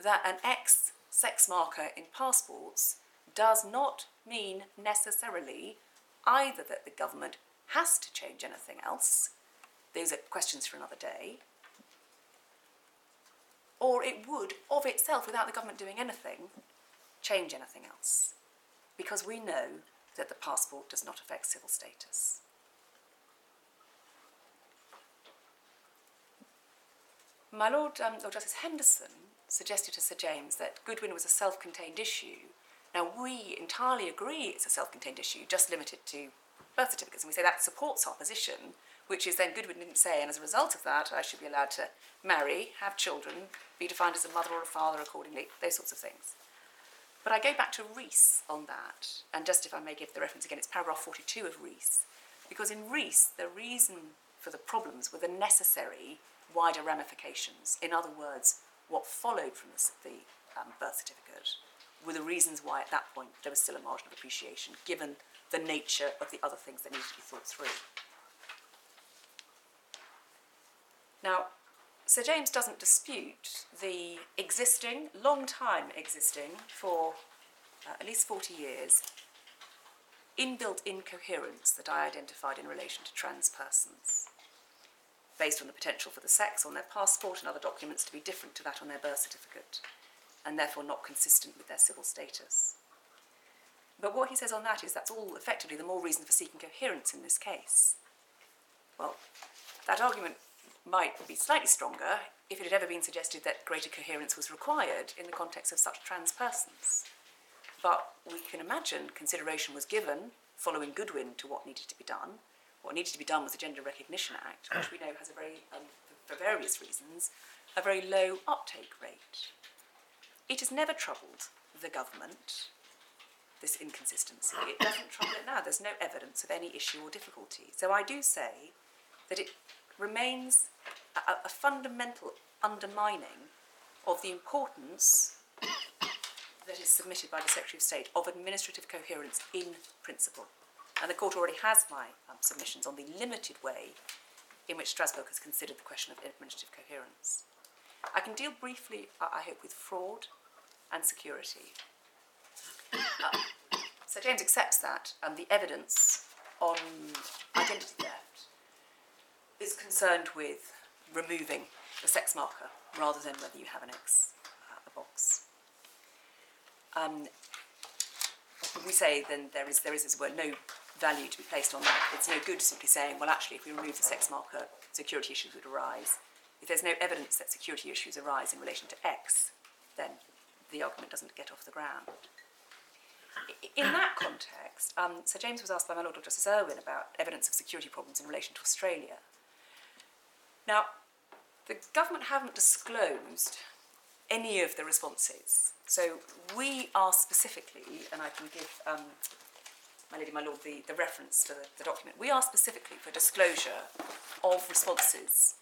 that an X sex marker in passports does not mean necessarily either that the government has to change anything else, those are questions for another day, or it would, of itself, without the government doing anything, change anything else. Because we know that the passport does not affect civil status. My Lord, um, Lord Justice Henderson suggested to Sir James that Goodwin was a self contained issue. Now, we entirely agree it's a self contained issue, just limited to birth certificates, and we say that supports our position, which is then Goodwin didn't say, and as a result of that, I should be allowed to marry, have children, be defined as a mother or a father accordingly, those sorts of things. But I go back to Rees on that, and just if I may give the reference again, it's paragraph 42 of Rees, because in Rees, the reason for the problems were the necessary wider ramifications. In other words, what followed from the, the um, birth certificate were the reasons why at that point there was still a margin of appreciation, given the nature of the other things that needed to be thought through. Now, Sir James doesn't dispute the existing, long time existing, for uh, at least 40 years, inbuilt incoherence that I identified in relation to trans persons, based on the potential for the sex on their passport and other documents to be different to that on their birth certificate, and therefore not consistent with their civil status. But what he says on that is that's all effectively the more reason for seeking coherence in this case. Well, that argument might be slightly stronger if it had ever been suggested that greater coherence was required in the context of such trans persons. But we can imagine consideration was given following Goodwin to what needed to be done. What needed to be done was the Gender Recognition Act, which we know has a very, um, for various reasons, a very low uptake rate. It has never troubled the government, this inconsistency. It doesn't trouble it now. There's no evidence of any issue or difficulty. So I do say that it remains a- a fundamental undermining of the importance that is submitted by the Secretary of State of administrative coherence in principle. And the court already has my um, submissions on the limited way in which Strasbourg has considered the question of administrative coherence. I can deal briefly, I I hope, with fraud and security. Uh, (coughs) Sir James accepts that, and the evidence on identity theft is concerned with removing the sex marker rather than whether you have an X, uh, a box. Um, we say then there is, there is, as it were, no value to be placed on that. It's no good simply saying, well, actually, if we remove the sex marker, security issues would arise. If there's no evidence that security issues arise in relation to X, then the argument doesn't get off the ground. In that context, um, Sir James was asked by my Lord Justice Irwin about evidence of security problems in relation to Australia. Now, the government haven't disclosed any of the responses. So we asked specifically, and I can give um, my lady, my lord, the, the reference to the, the document. We asked specifically for disclosure of responses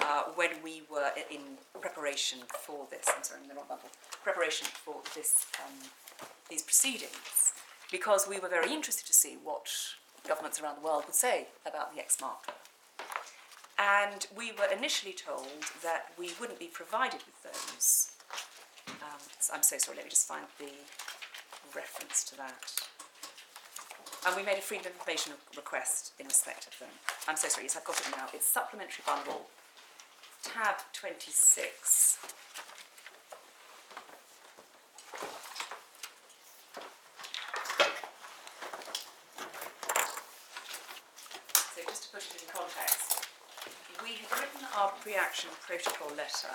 uh, when we were in preparation for this. I'm sorry, I'm in the wrong bubble. Preparation for this um, these proceedings, because we were very interested to see what governments around the world would say about the X marker. And we were initially told that we wouldn't be provided with those. Um, s- I'm so sorry, let me just find the reference to that. And we made a freedom of information request in respect of them. I'm so sorry, yes, I've got it now. It's supplementary bundle, tab 26. So just to put it in context, we had written our pre-action protocol letter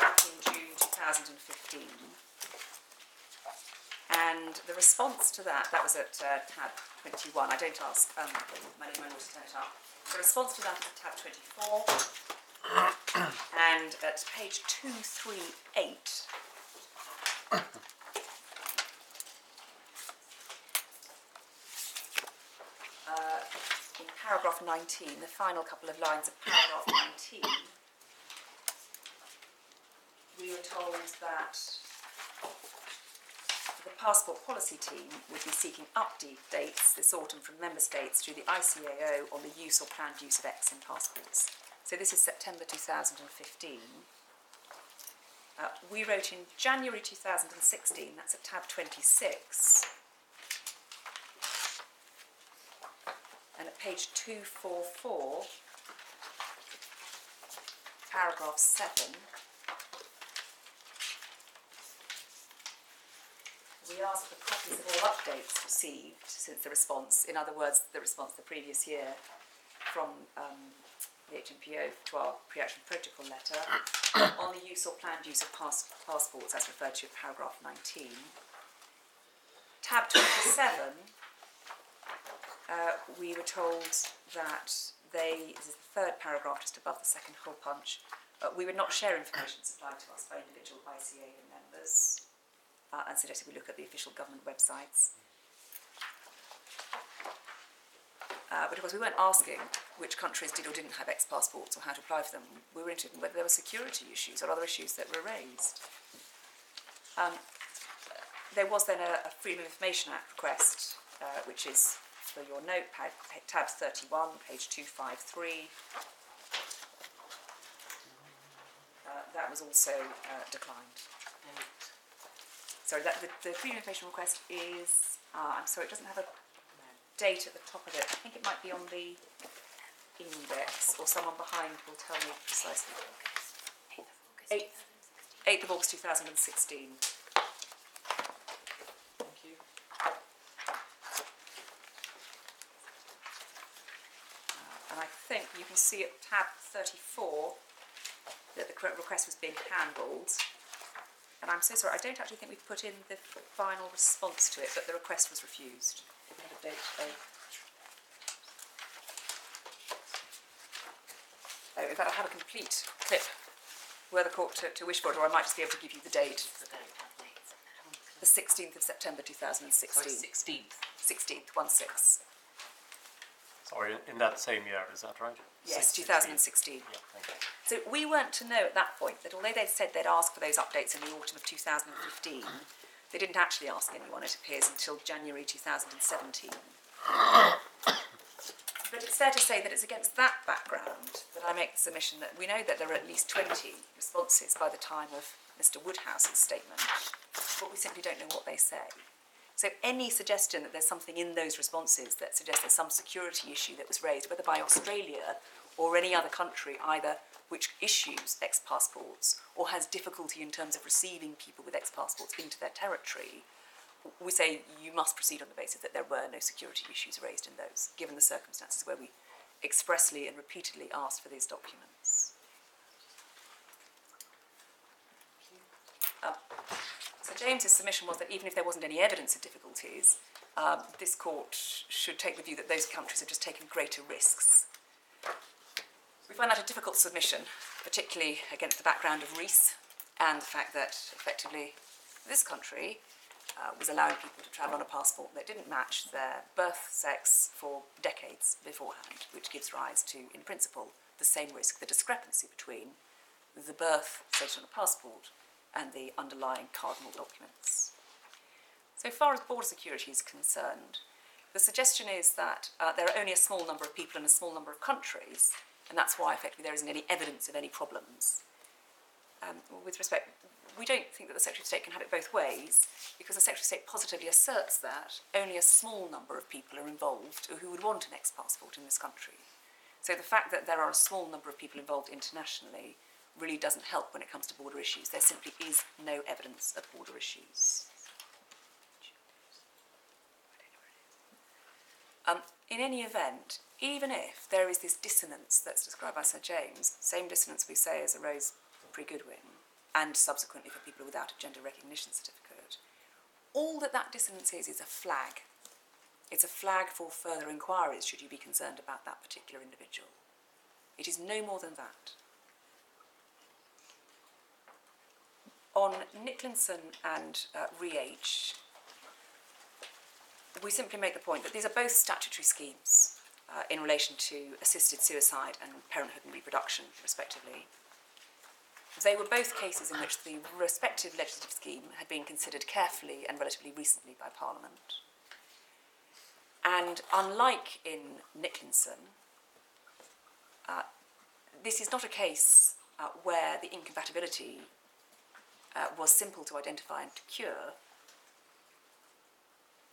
back in June 2015. And the response to that, that was at uh, tab 21. I don't ask um, to turn it up. The response to that is at tab 24. and at page 238, uh, in paragraph 19, the final couple of lines of paragraph 19, we were told that passport policy team would be seeking updates this autumn from member states through the ICAO on the use or planned use of X in passports. So this is September 2015. Uh, we wrote in January 2016, that's at tab 26. And at page 244, paragraph 7, we asked for copies of all updates received since the response, in other words, the response the previous year from um, the HMPO to our pre-action protocol letter (coughs) on the use or planned use of pass- passports as referred to in paragraph 19. Tab 27 uh, we were told that they, this is the third paragraph just above the second hole punch, uh, we would not share information supplied to us by individual ICA members uh, and suggested we look at the official government websites. Uh, but of course, we weren't asking which countries did or didn't have ex passports or how to apply for them. We were interested in whether there were security issues or other issues that were raised. Um, there was then a, a Freedom of Information Act request, uh, which is for your note, pad, tab 31, page 253. Uh, that was also uh, declined. Sorry, that, the, the Freedom of Information request is, uh, I'm sorry, it doesn't have a date at the top of it. I think it might be on the index, or someone behind will tell me precisely. 8th, 8th of August 2016. Thank you. Uh, and I think you can see at tab thirty-four that the correct request was being handled. And I'm so sorry, I don't actually think we've put in the final response to it, but the request was refused. We had a date, oh. Oh, in fact, I have a complete clip were the court to, to wish for it, or I might just be able to give you the date. The sixteenth of September 2016. Sorry, sixteenth. Sixteenth, one six. Sorry, in that same year, is that right? Yes, Six- two thousand and sixteen. Yeah, thank you. So we weren't to know at that point that although they'd said they'd ask for those updates in the autumn of 2015, they didn't actually ask anyone, it appears, until January 2017. But it's fair to say that it's against that background that I make the submission that we know that there are at least 20 responses by the time of Mr Woodhouse's statement, but we simply don't know what they say. So any suggestion that there's something in those responses that suggests there's some security issue that was raised, whether by Australia or any other country, either which issues ex-passports or has difficulty in terms of receiving people with ex-passports into their territory, we say you must proceed on the basis that there were no security issues raised in those, given the circumstances where we expressly and repeatedly asked for these documents. Um, so James's submission was that even if there wasn't any evidence of difficulties, um, this court should take the view that those countries have just taken greater risks. We find that a difficult submission, particularly against the background of Rees and the fact that effectively this country uh, was allowing people to travel on a passport that didn't match their birth sex for decades beforehand, which gives rise to, in principle, the same risk, the discrepancy between the birth stated on a passport and the underlying cardinal documents. So far as border security is concerned, the suggestion is that uh, there are only a small number of people in a small number of countries, and that's why effectively there isn't any evidence of any problems. Um, with respect, we don't think that the Secretary of State can have it both ways, because the Secretary of State positively asserts that only a small number of people are involved who would want an ex-passport in this country. So the fact that there are a small number of people involved internationally really doesn't help when it comes to border issues. There simply is no evidence of border issues. Um, in any event, even if there is this dissonance that's described by Sir James, same dissonance we say as arose pre-Goodwin, and subsequently for people without a gender recognition certificate, all that that dissonance is is a flag. It's a flag for further inquiries should you be concerned about that particular individual. It is no more than that. On Nicklinson and uh, Re-H, we simply make the point that these are both statutory schemes uh, in relation to assisted suicide and parenthood and reproduction, respectively. They were both cases in which the respective legislative scheme had been considered carefully and relatively recently by Parliament. And unlike in Nicklinson, uh, this is not a case uh, where the incompatibility uh, was simple to identify and to cure.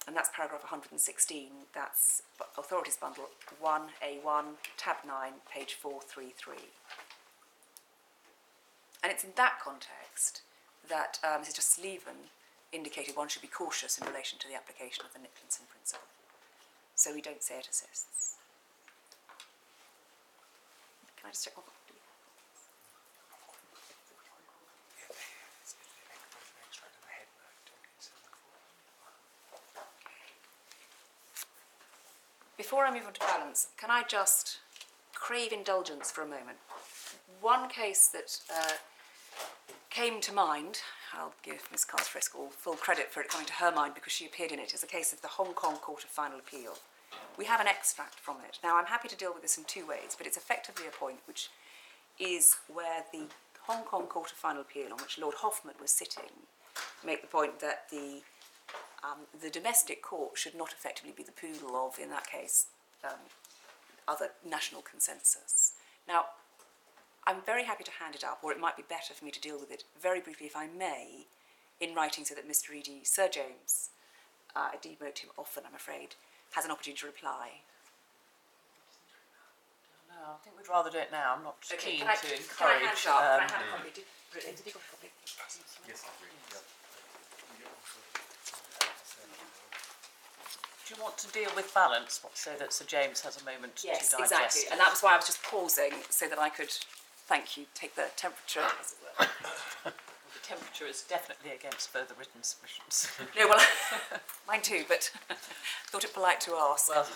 And that's paragraph 116, that's Authorities Bundle 1A1, tab 9, page 433. And it's in that context that uh, Mrs. Justice Leven indicated one should be cautious in relation to the application of the Nicklinson principle. So we don't say it assists. Can I just check one? Before I move on to balance, can I just crave indulgence for a moment? One case that uh, came to mind, I'll give Miss Carss-Frisk all full credit for it coming to her mind because she appeared in it, is a case of the Hong Kong Court of Final Appeal. We have an extract from it. Now, I'm happy to deal with this in two ways, but it's effectively a point which is where the Hong Kong Court of Final Appeal, on which Lord Hoffmann was sitting, make the point that the um, the domestic court should not effectively be the poodle of, in that case, um, other national consensus. Now, I'm very happy to hand it up, or it might be better for me to deal with it very briefly, if I may, in writing so that Mr. Eadie, Sir James, uh, I demote him often, I'm afraid, has an opportunity to reply. No, I think we'd rather do it now. I'm not keen can I, to can I encourage. hand it up? Can I um, hand a copy? Did, did he got a copy? Yes, I agree. Yeah. Do you want to deal with balance so that Sir James has a moment Yes, to digest? exactly. And that was why I was just pausing so that I could, thank you, take the temperature, as it were. The temperature is definitely against further written submissions. No, well, (laughs) mine too, but (laughs) thought it polite to ask. well,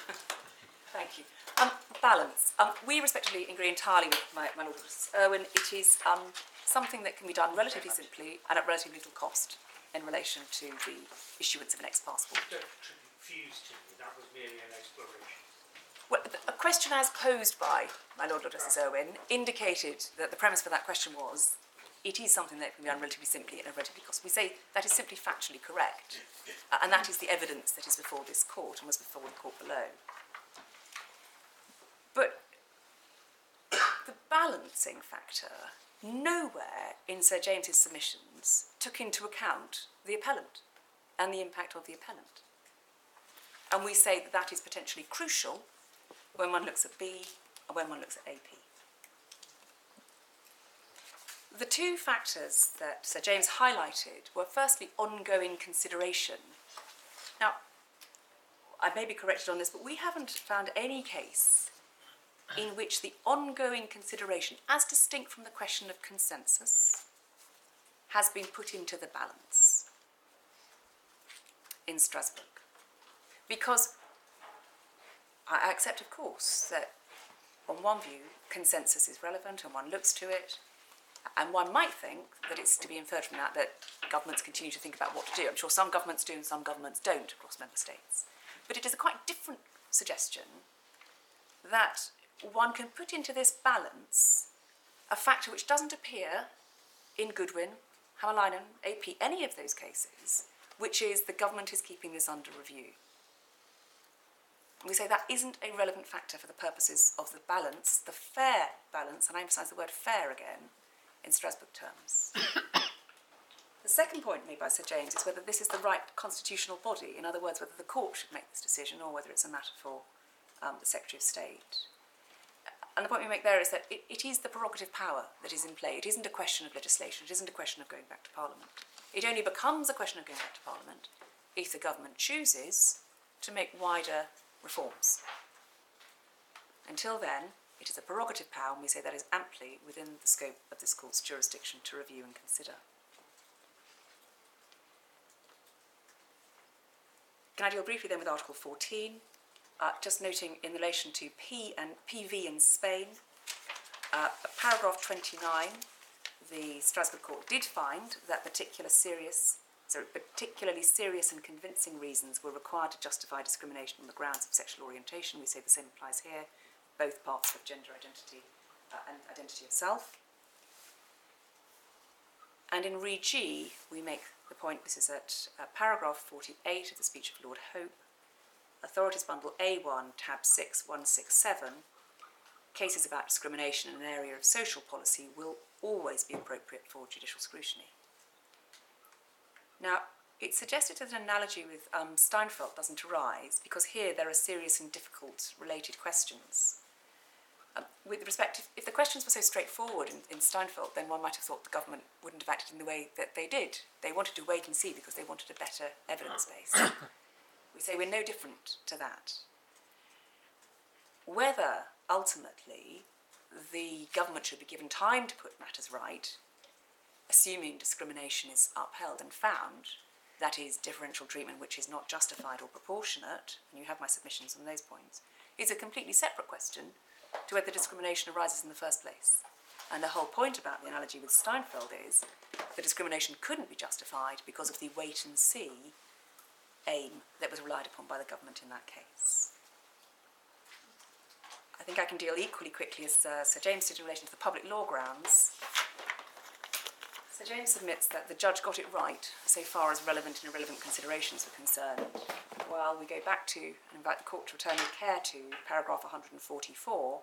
Thank you. Um, balance. Um, we respectively agree entirely with my, my Lord Irwin. It is um, something that can be done relatively simply and at relatively little cost in relation to the issuance of an ex-passport. Don't confuse to me, that was merely an exploration. Well, a question as posed by my Lord Lord Justice Irwin indicated that the premise for that question was it is something that can be done relatively simply and at relatively cost. We say that is simply factually correct, uh, and that is the evidence that is before this court and was before the court below. But the balancing factor nowhere in Sir James's submissions took into account the appellant and the impact of the appellant. And we say that that is potentially crucial when one looks at B and when one looks at AP. The two factors that Sir James highlighted were firstly ongoing consideration. Now, I may be corrected on this, but we haven't found any case in which the ongoing consideration, as distinct from the question of consensus, has been put into the balance in Strasbourg. Because I accept, of course, that on one view, consensus is relevant and one looks to it, and one might think that it's to be inferred from that that governments continue to think about what to do. I'm sure some governments do and some governments don't across member states. But it is a quite different suggestion that one can put into this balance a factor which doesn't appear in Goodwin, Hämäläinen, AP, any of those cases, which is the government is keeping this under review. We say that isn't a relevant factor for the purposes of the balance, the fair balance, and I emphasise the word fair again, in Strasbourg terms. (coughs) the second point made by Sir James is whether this is the right constitutional body, in other words, whether the court should make this decision or whether it's a matter for um, the Secretary of State. And the point we make there is that it, it is the prerogative power that is in play. It isn't a question of legislation, it isn't a question of going back to Parliament. It only becomes a question of going back to Parliament if the government chooses to make wider reforms. Until then, it is a prerogative power, and we say that is amply within the scope of this court's jurisdiction to review and consider. Can I deal briefly then with Article 14? Uh, just noting in relation to P and PV in Spain, uh, paragraph 29, the Strasbourg Court did find that particular serious, sorry, particularly serious and convincing reasons were required to justify discrimination on the grounds of sexual orientation. We say the same applies here, both parts of gender identity uh, and identity of self. And in Re G, we make the point, this is at uh, paragraph 48 of the speech of Lord Hope, Authorities Bundle A1, tab 6167, cases about discrimination in an area of social policy will always be appropriate for judicial scrutiny. Now, it's suggested that an analogy with um, Steinfeld doesn't arise because here there are serious and difficult related questions. Um, with respect, if, if the questions were so straightforward in, in Steinfeld, then one might have thought the government wouldn't have acted in the way that they did. They wanted to wait and see because they wanted a better evidence base. (coughs) we say we're no different to that. Whether ultimately the government should be given time to put matters right, assuming discrimination is upheld and found, that is, differential treatment which is not justified or proportionate, and you have my submissions on those points, is a completely separate question to whether discrimination arises in the first place. And the whole point about the analogy with Steinfeld is that discrimination couldn't be justified because of the wait and see aim that was relied upon by the government in that case. I think I can deal equally quickly as uh, Sir James did in relation to the public law grounds. Sir James submits that the judge got it right so far as relevant and irrelevant considerations are concerned. While we go back to and invite the court to return with care to paragraph 144,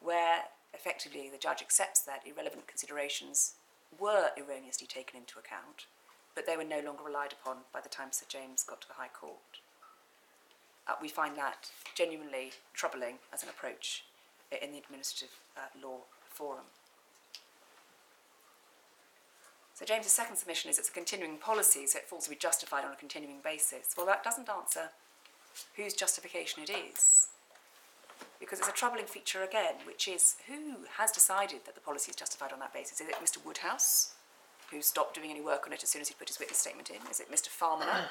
where effectively the judge accepts that irrelevant considerations were erroneously taken into account, but they were no longer relied upon by the time Sir James got to the High Court. Uh, we find that genuinely troubling as an approach in the administrative uh, law forum. So James's second submission is it's a continuing policy, so it falls to be justified on a continuing basis. Well, that doesn't answer whose justification it is. Because it's a troubling feature again, which is who has decided that the policy is justified on that basis? Is it Mr. Woodhouse, who stopped doing any work on it as soon as he put his witness statement in? Is it Mr. Farmer,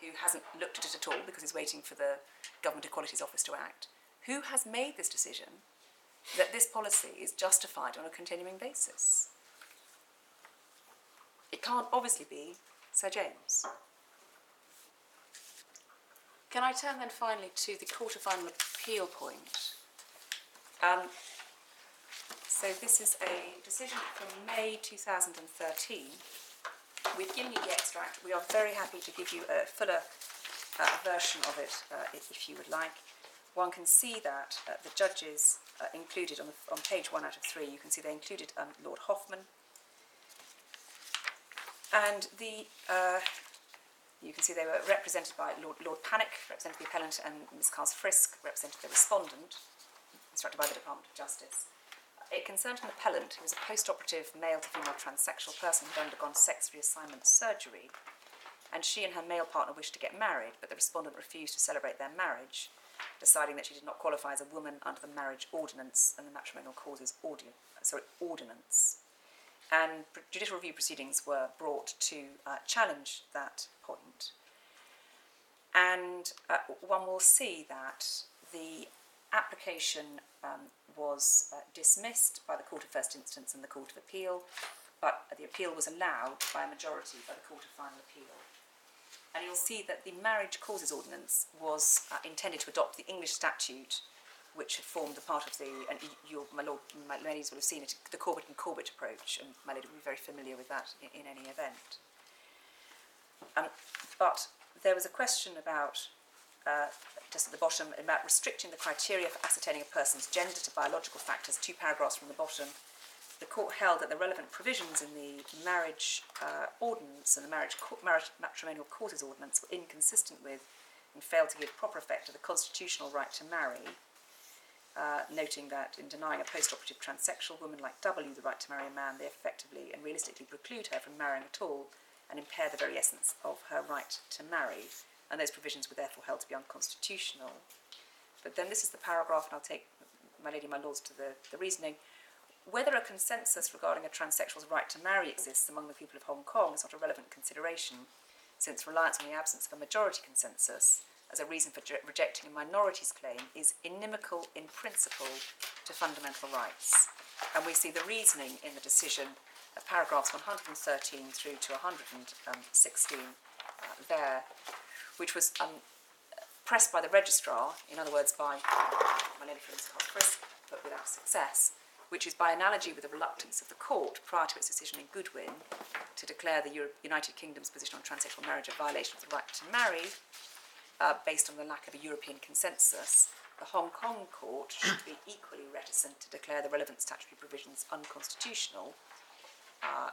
who hasn't looked at it at all because he's waiting for the Government Equalities Office to act? Who has made this decision that this policy is justified on a continuing basis? It can't obviously be Sir James. Can I turn then finally to the Court of Final Appeal point? Um, so this is a decision from May 2013. We've given you the extract. We are very happy to give you a fuller uh, version of it uh, if, you would like. One can see that uh, the judges uh, included on, the, on page one out of three, you can see they included um, Lord Hoffmann. And the uh, you can see they were represented by Lord, Lord Pannick, represented the appellant, and Miss Carss-Frisk, represented the respondent, instructed by the Department of Justice. It concerned an appellant who was a post-operative male to female transsexual person who had undergone sex reassignment surgery, and she and her male partner wished to get married, but the respondent refused to celebrate their marriage, deciding that she did not qualify as a woman under the marriage ordinance and the matrimonial causes sorry, ordinance and judicial review proceedings were brought to uh, challenge that point. And uh, one will see that the application um, was uh, dismissed by the Court of First Instance and the Court of Appeal, but the appeal was allowed by a majority by the Court of Final Appeal. And you'll see that the Marriage Causes Ordinance was uh, intended to adopt the English statute which had formed a part of the, and you, my lord, my ladies will have seen it, the Corbett and Corbett approach, and my lady will be very familiar with that in, in any event. Um, but there was a question about, uh, just at the bottom, about restricting the criteria for ascertaining a person's gender to biological factors, two paragraphs from the bottom. The court held that the relevant provisions in the marriage uh, ordinance and the marriage, marriage matrimonial causes ordinance were inconsistent with and failed to give proper effect to the constitutional right to marry uh, noting that in denying a post-operative transsexual woman like W the right to marry a man, they effectively and realistically preclude her from marrying at all and impair the very essence of her right to marry, and those provisions were therefore held to be unconstitutional. But then this is the paragraph, and I'll take my lady, my lords, to the, the reasoning. Whether a consensus regarding a transsexual's right to marry exists among the people of Hong Kong is not a relevant consideration, since reliance on the absence of a majority consensus as a reason for rejecting a minority's claim is inimical in principle to fundamental rights. And we see the reasoning in the decision of paragraphs 113 through to 116 uh, there, which was um, pressed by the registrar, in other words, by my lady Florence Frisk, but without success, which is by analogy with the reluctance of the court prior to its decision in Goodwin to declare the Euro- United Kingdom's position on transsexual marriage a violation of the right to marry, uh, based on the lack of a European consensus, the Hong Kong court should be equally reticent to declare the relevant statutory provisions unconstitutional uh,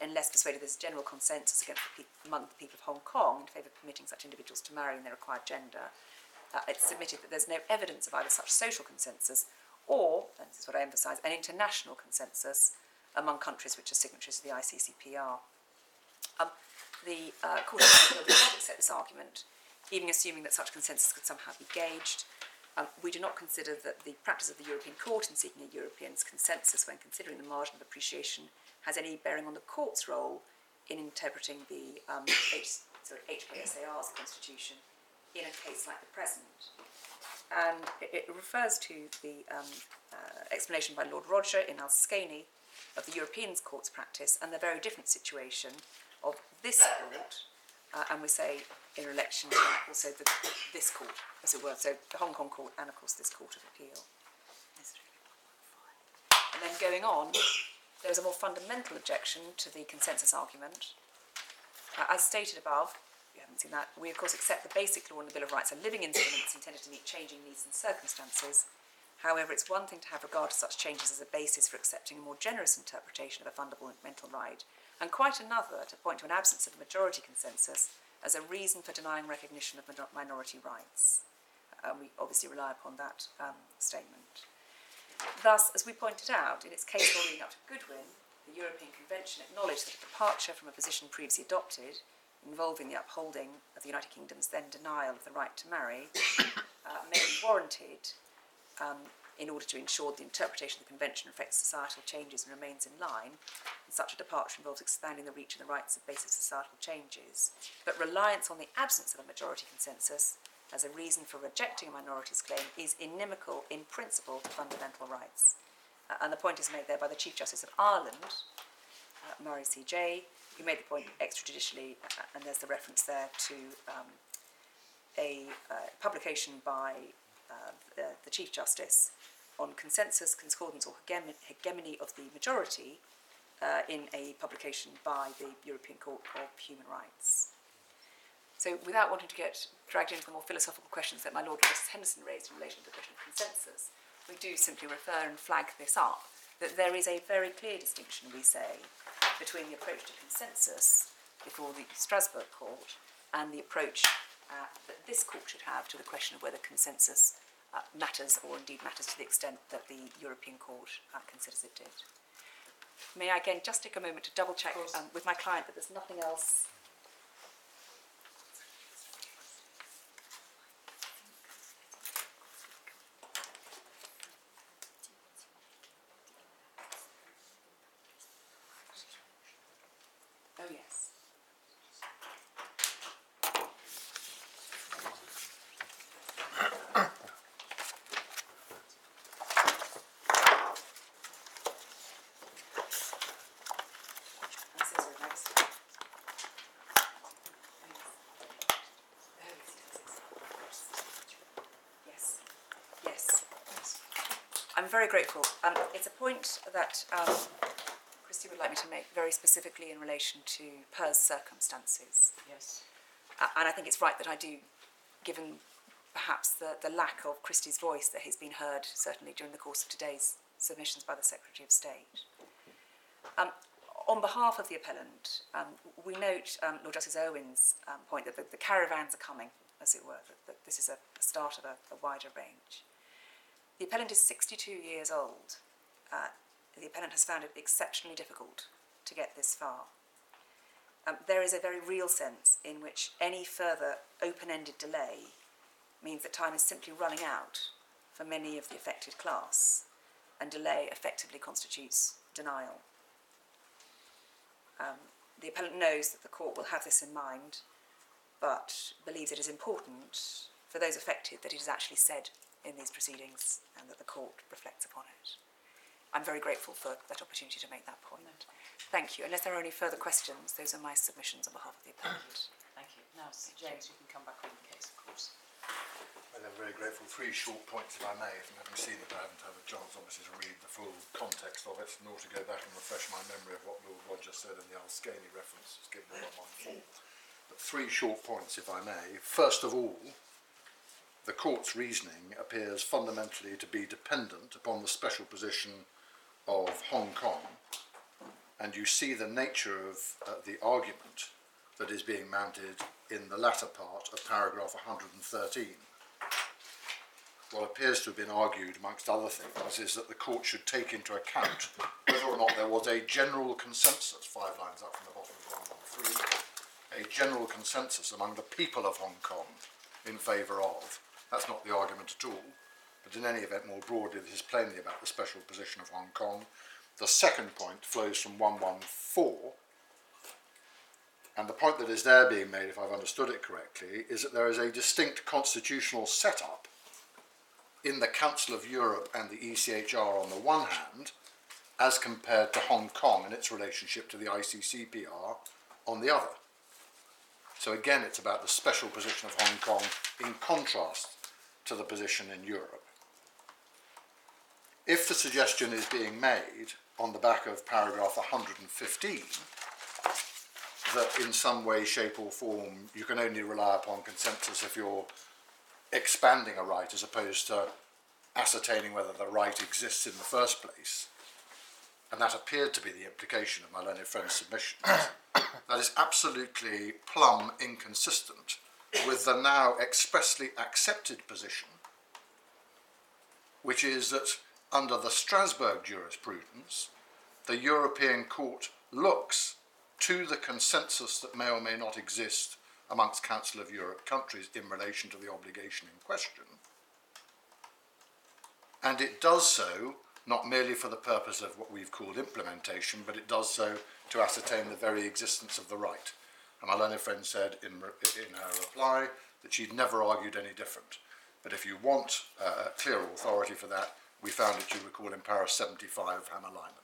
unless persuaded there's general consensus against the pe- among the people of Hong Kong in favour of permitting such individuals to marry in their required gender. Uh, it's submitted that there's no evidence of either such social consensus or, and this is what I emphasise, an international consensus among countries which are signatories to the ICCPR. Um, the uh, Court of Appeal accept this argument even assuming that such consensus could somehow be gauged. Um, we do not consider that the practice of the European Court in seeking a European's consensus when considering the margin of appreciation has any bearing on the Court's role in interpreting the um, H, sorry, HKSAR's constitution in a case like the present. And it, it refers to the um, uh, explanation by Lord Rodger in Al-Skeini of the European Court's practice and the very different situation of this court uh, and we say in relation to also the, this court, as it were, so the Hong Kong court and of course this court of appeal. And then going on, there is a more fundamental objection to the consensus argument. Uh, as stated above, you haven't seen that, we of course accept the basic law and the Bill of Rights are living instruments intended to meet changing needs and circumstances. However, it's one thing to have regard to such changes as a basis for accepting a more generous interpretation of a fundamental right, and quite another to point to an absence of a majority consensus as a reason for denying recognition of minority rights. And we obviously rely upon that um, statement. Thus, as we pointed out, in its case law leading up to Goodwin, the European Convention acknowledged that a departure from a position previously adopted, involving the upholding of the United Kingdom's then denial of the right to marry (coughs) uh, may be warranted um, in order to ensure the interpretation of the Convention reflects societal changes and remains in line. And such a departure involves expanding the reach of the rights of basic societal changes. But reliance on the absence of a majority consensus as a reason for rejecting a minority's claim is inimical in principle to fundamental rights. Uh, and the point is made there by the Chief Justice of Ireland, uh, Murray C.J., who made the point extrajudicially, uh, and there's the reference there to um, a uh, publication by uh, the, the Chief Justice on consensus, concordance, or hegem- hegemony of the majority uh, in a publication by the European Court of Human Rights. So, without wanting to get dragged into the more philosophical questions that my Lord Justice Henderson raised in relation to the question of consensus, we do simply refer and flag this up that there is a very clear distinction, we say, between the approach to consensus before the Strasbourg court and the approach uh, that this court should have to the question of whether consensus uh, matters or indeed matters to the extent that the European court uh, considers it did. May I again just take a moment to double check um, with my client that there's nothing else Oh, yes. I'm so sorry, Max. Oh, yes. Yes. Yes. I'm very grateful. Um, it's a point that um, Christie would like me to make very specifically in relation to Per's circumstances. Yes. A- and I think it's right that I do, given perhaps the, the lack of Christie's voice that has been heard, certainly during the course of today's submissions by the Secretary of State. Um, on behalf of the appellant, um, we note um, Lord Justice Owen's um, point that the, the caravans are coming, as it were, that, that this is a, a start of a, a wider range. The appellant is 62 years old. Uh, the appellant has found it exceptionally difficult to get this far. Um, there is a very real sense in which any further open ended delay means that time is simply running out for many of the affected class, and delay effectively constitutes denial. Um, the appellant knows that the court will have this in mind, but believes it is important for those affected that it is actually said in these proceedings and that the court reflects upon it. I'm very grateful for that opportunity to make that point. Thank you. Unless there are any further questions, those are my submissions on behalf of the appellant. (coughs) Thank you. Now, Sir James, you can come back on the case, of course. And I'm very grateful. Three short points, if I may, from having seen it, I haven't had a chance, obviously, to read the full context of it, nor to go back and refresh my memory of what Lord Rodger said in the Al-Skeini reference that's given on one four. But three short points, if I may. First of all, the court's reasoning appears fundamentally to be dependent upon the special position of Hong Kong, and you see the nature of uh, the argument that is being mounted in the latter part of paragraph 113 what appears to have been argued, amongst other things, is that the court should take into account whether or not there was a general consensus, five lines up from the bottom of 113, a general consensus among the people of Hong Kong in favour of. That's not the argument at all, but in any event, more broadly, this is plainly about the special position of Hong Kong. The second point flows from 114, and the point that is there being made, if I've understood it correctly, is that there is a distinct constitutional setup in the Council of Europe and the ECHR on the one hand, as compared to Hong Kong and its relationship to the ICCPR on the other. So again, it's about the special position of Hong Kong in contrast to the position in Europe. If the suggestion is being made on the back of paragraph 115, that in some way, shape, or form you can only rely upon consensus if you're expanding a right as opposed to ascertaining whether the right exists in the first place, and that appeared to be the implication of my learned friend's submission, (coughs) that is absolutely plumb inconsistent with the now expressly accepted position, which is that under the Strasbourg jurisprudence, the European Court looks to the consensus that may or may not exist amongst Council of Europe countries in relation to the obligation in question. And it does so not merely for the purpose of what we've called implementation, but it does so to ascertain the very existence of the right. And my learned friend said in, in her reply that she'd never argued any different. But if you want uh, clear authority for that, we found it, you recall, in Paris 75, Hämäläinen.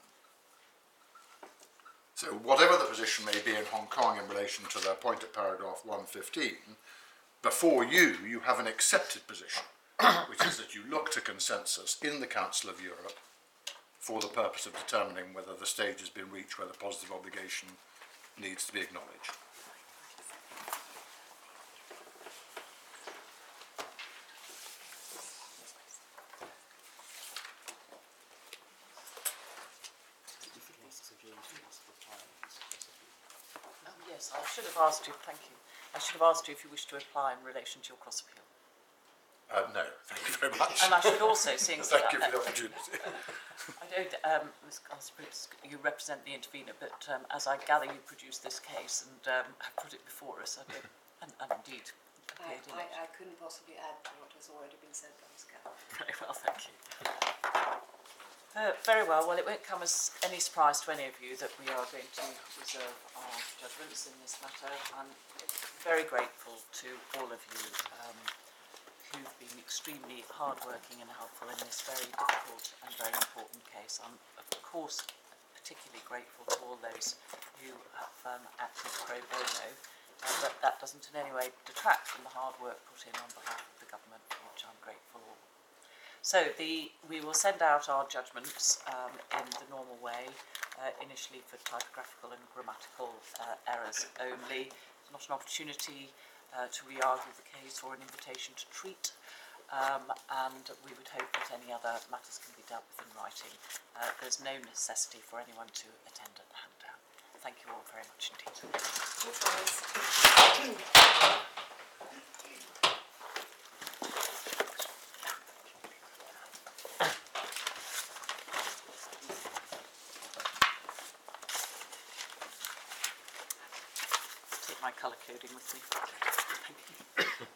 So whatever the position may be in Hong Kong in relation to their point at paragraph 115, before you, you have an accepted position, (coughs) which is that you look to consensus in the Council of Europe for the purpose of determining whether the stage has been reached where the positive obligation needs to be acknowledged. Oh, yes, I should have asked you, thank you. I should have asked you if you wish to apply in relation to your cross appeal. Uh, no, thank you very much. And I should also, seeing as (laughs) Thank you for the opportunity. (laughs) I don't, um, Ms. Carss-Frisk, you represent the intervener, but um, as I gather you produced this case and um, have put it before us, I don't, and, and indeed I, appeared in I, it. I couldn't possibly add to what has already been said by Ms. Carroll. Very well, thank you. Uh, very well, well, it won't come as any surprise to any of you that we are going to reserve our judgments in this matter. I'm very grateful to all of you um, who've been extremely hardworking and helpful in this very difficult and very important case. I'm, of course, particularly grateful to all those who have um, acted pro bono, uh, but that doesn't in any way detract from the hard work put in on behalf of the government, for which I'm grateful. So the, we will send out our judgments um, in the normal way, uh, initially for typographical and grammatical uh, errors only. It's not an opportunity uh, to re-argue the case or an invitation to treat. Um, and we would hope that any other matters can be dealt with in writing. Uh, there's no necessity for anyone to attend at the handout. Thank you all very much indeed. All rise. Take my colour coding with me.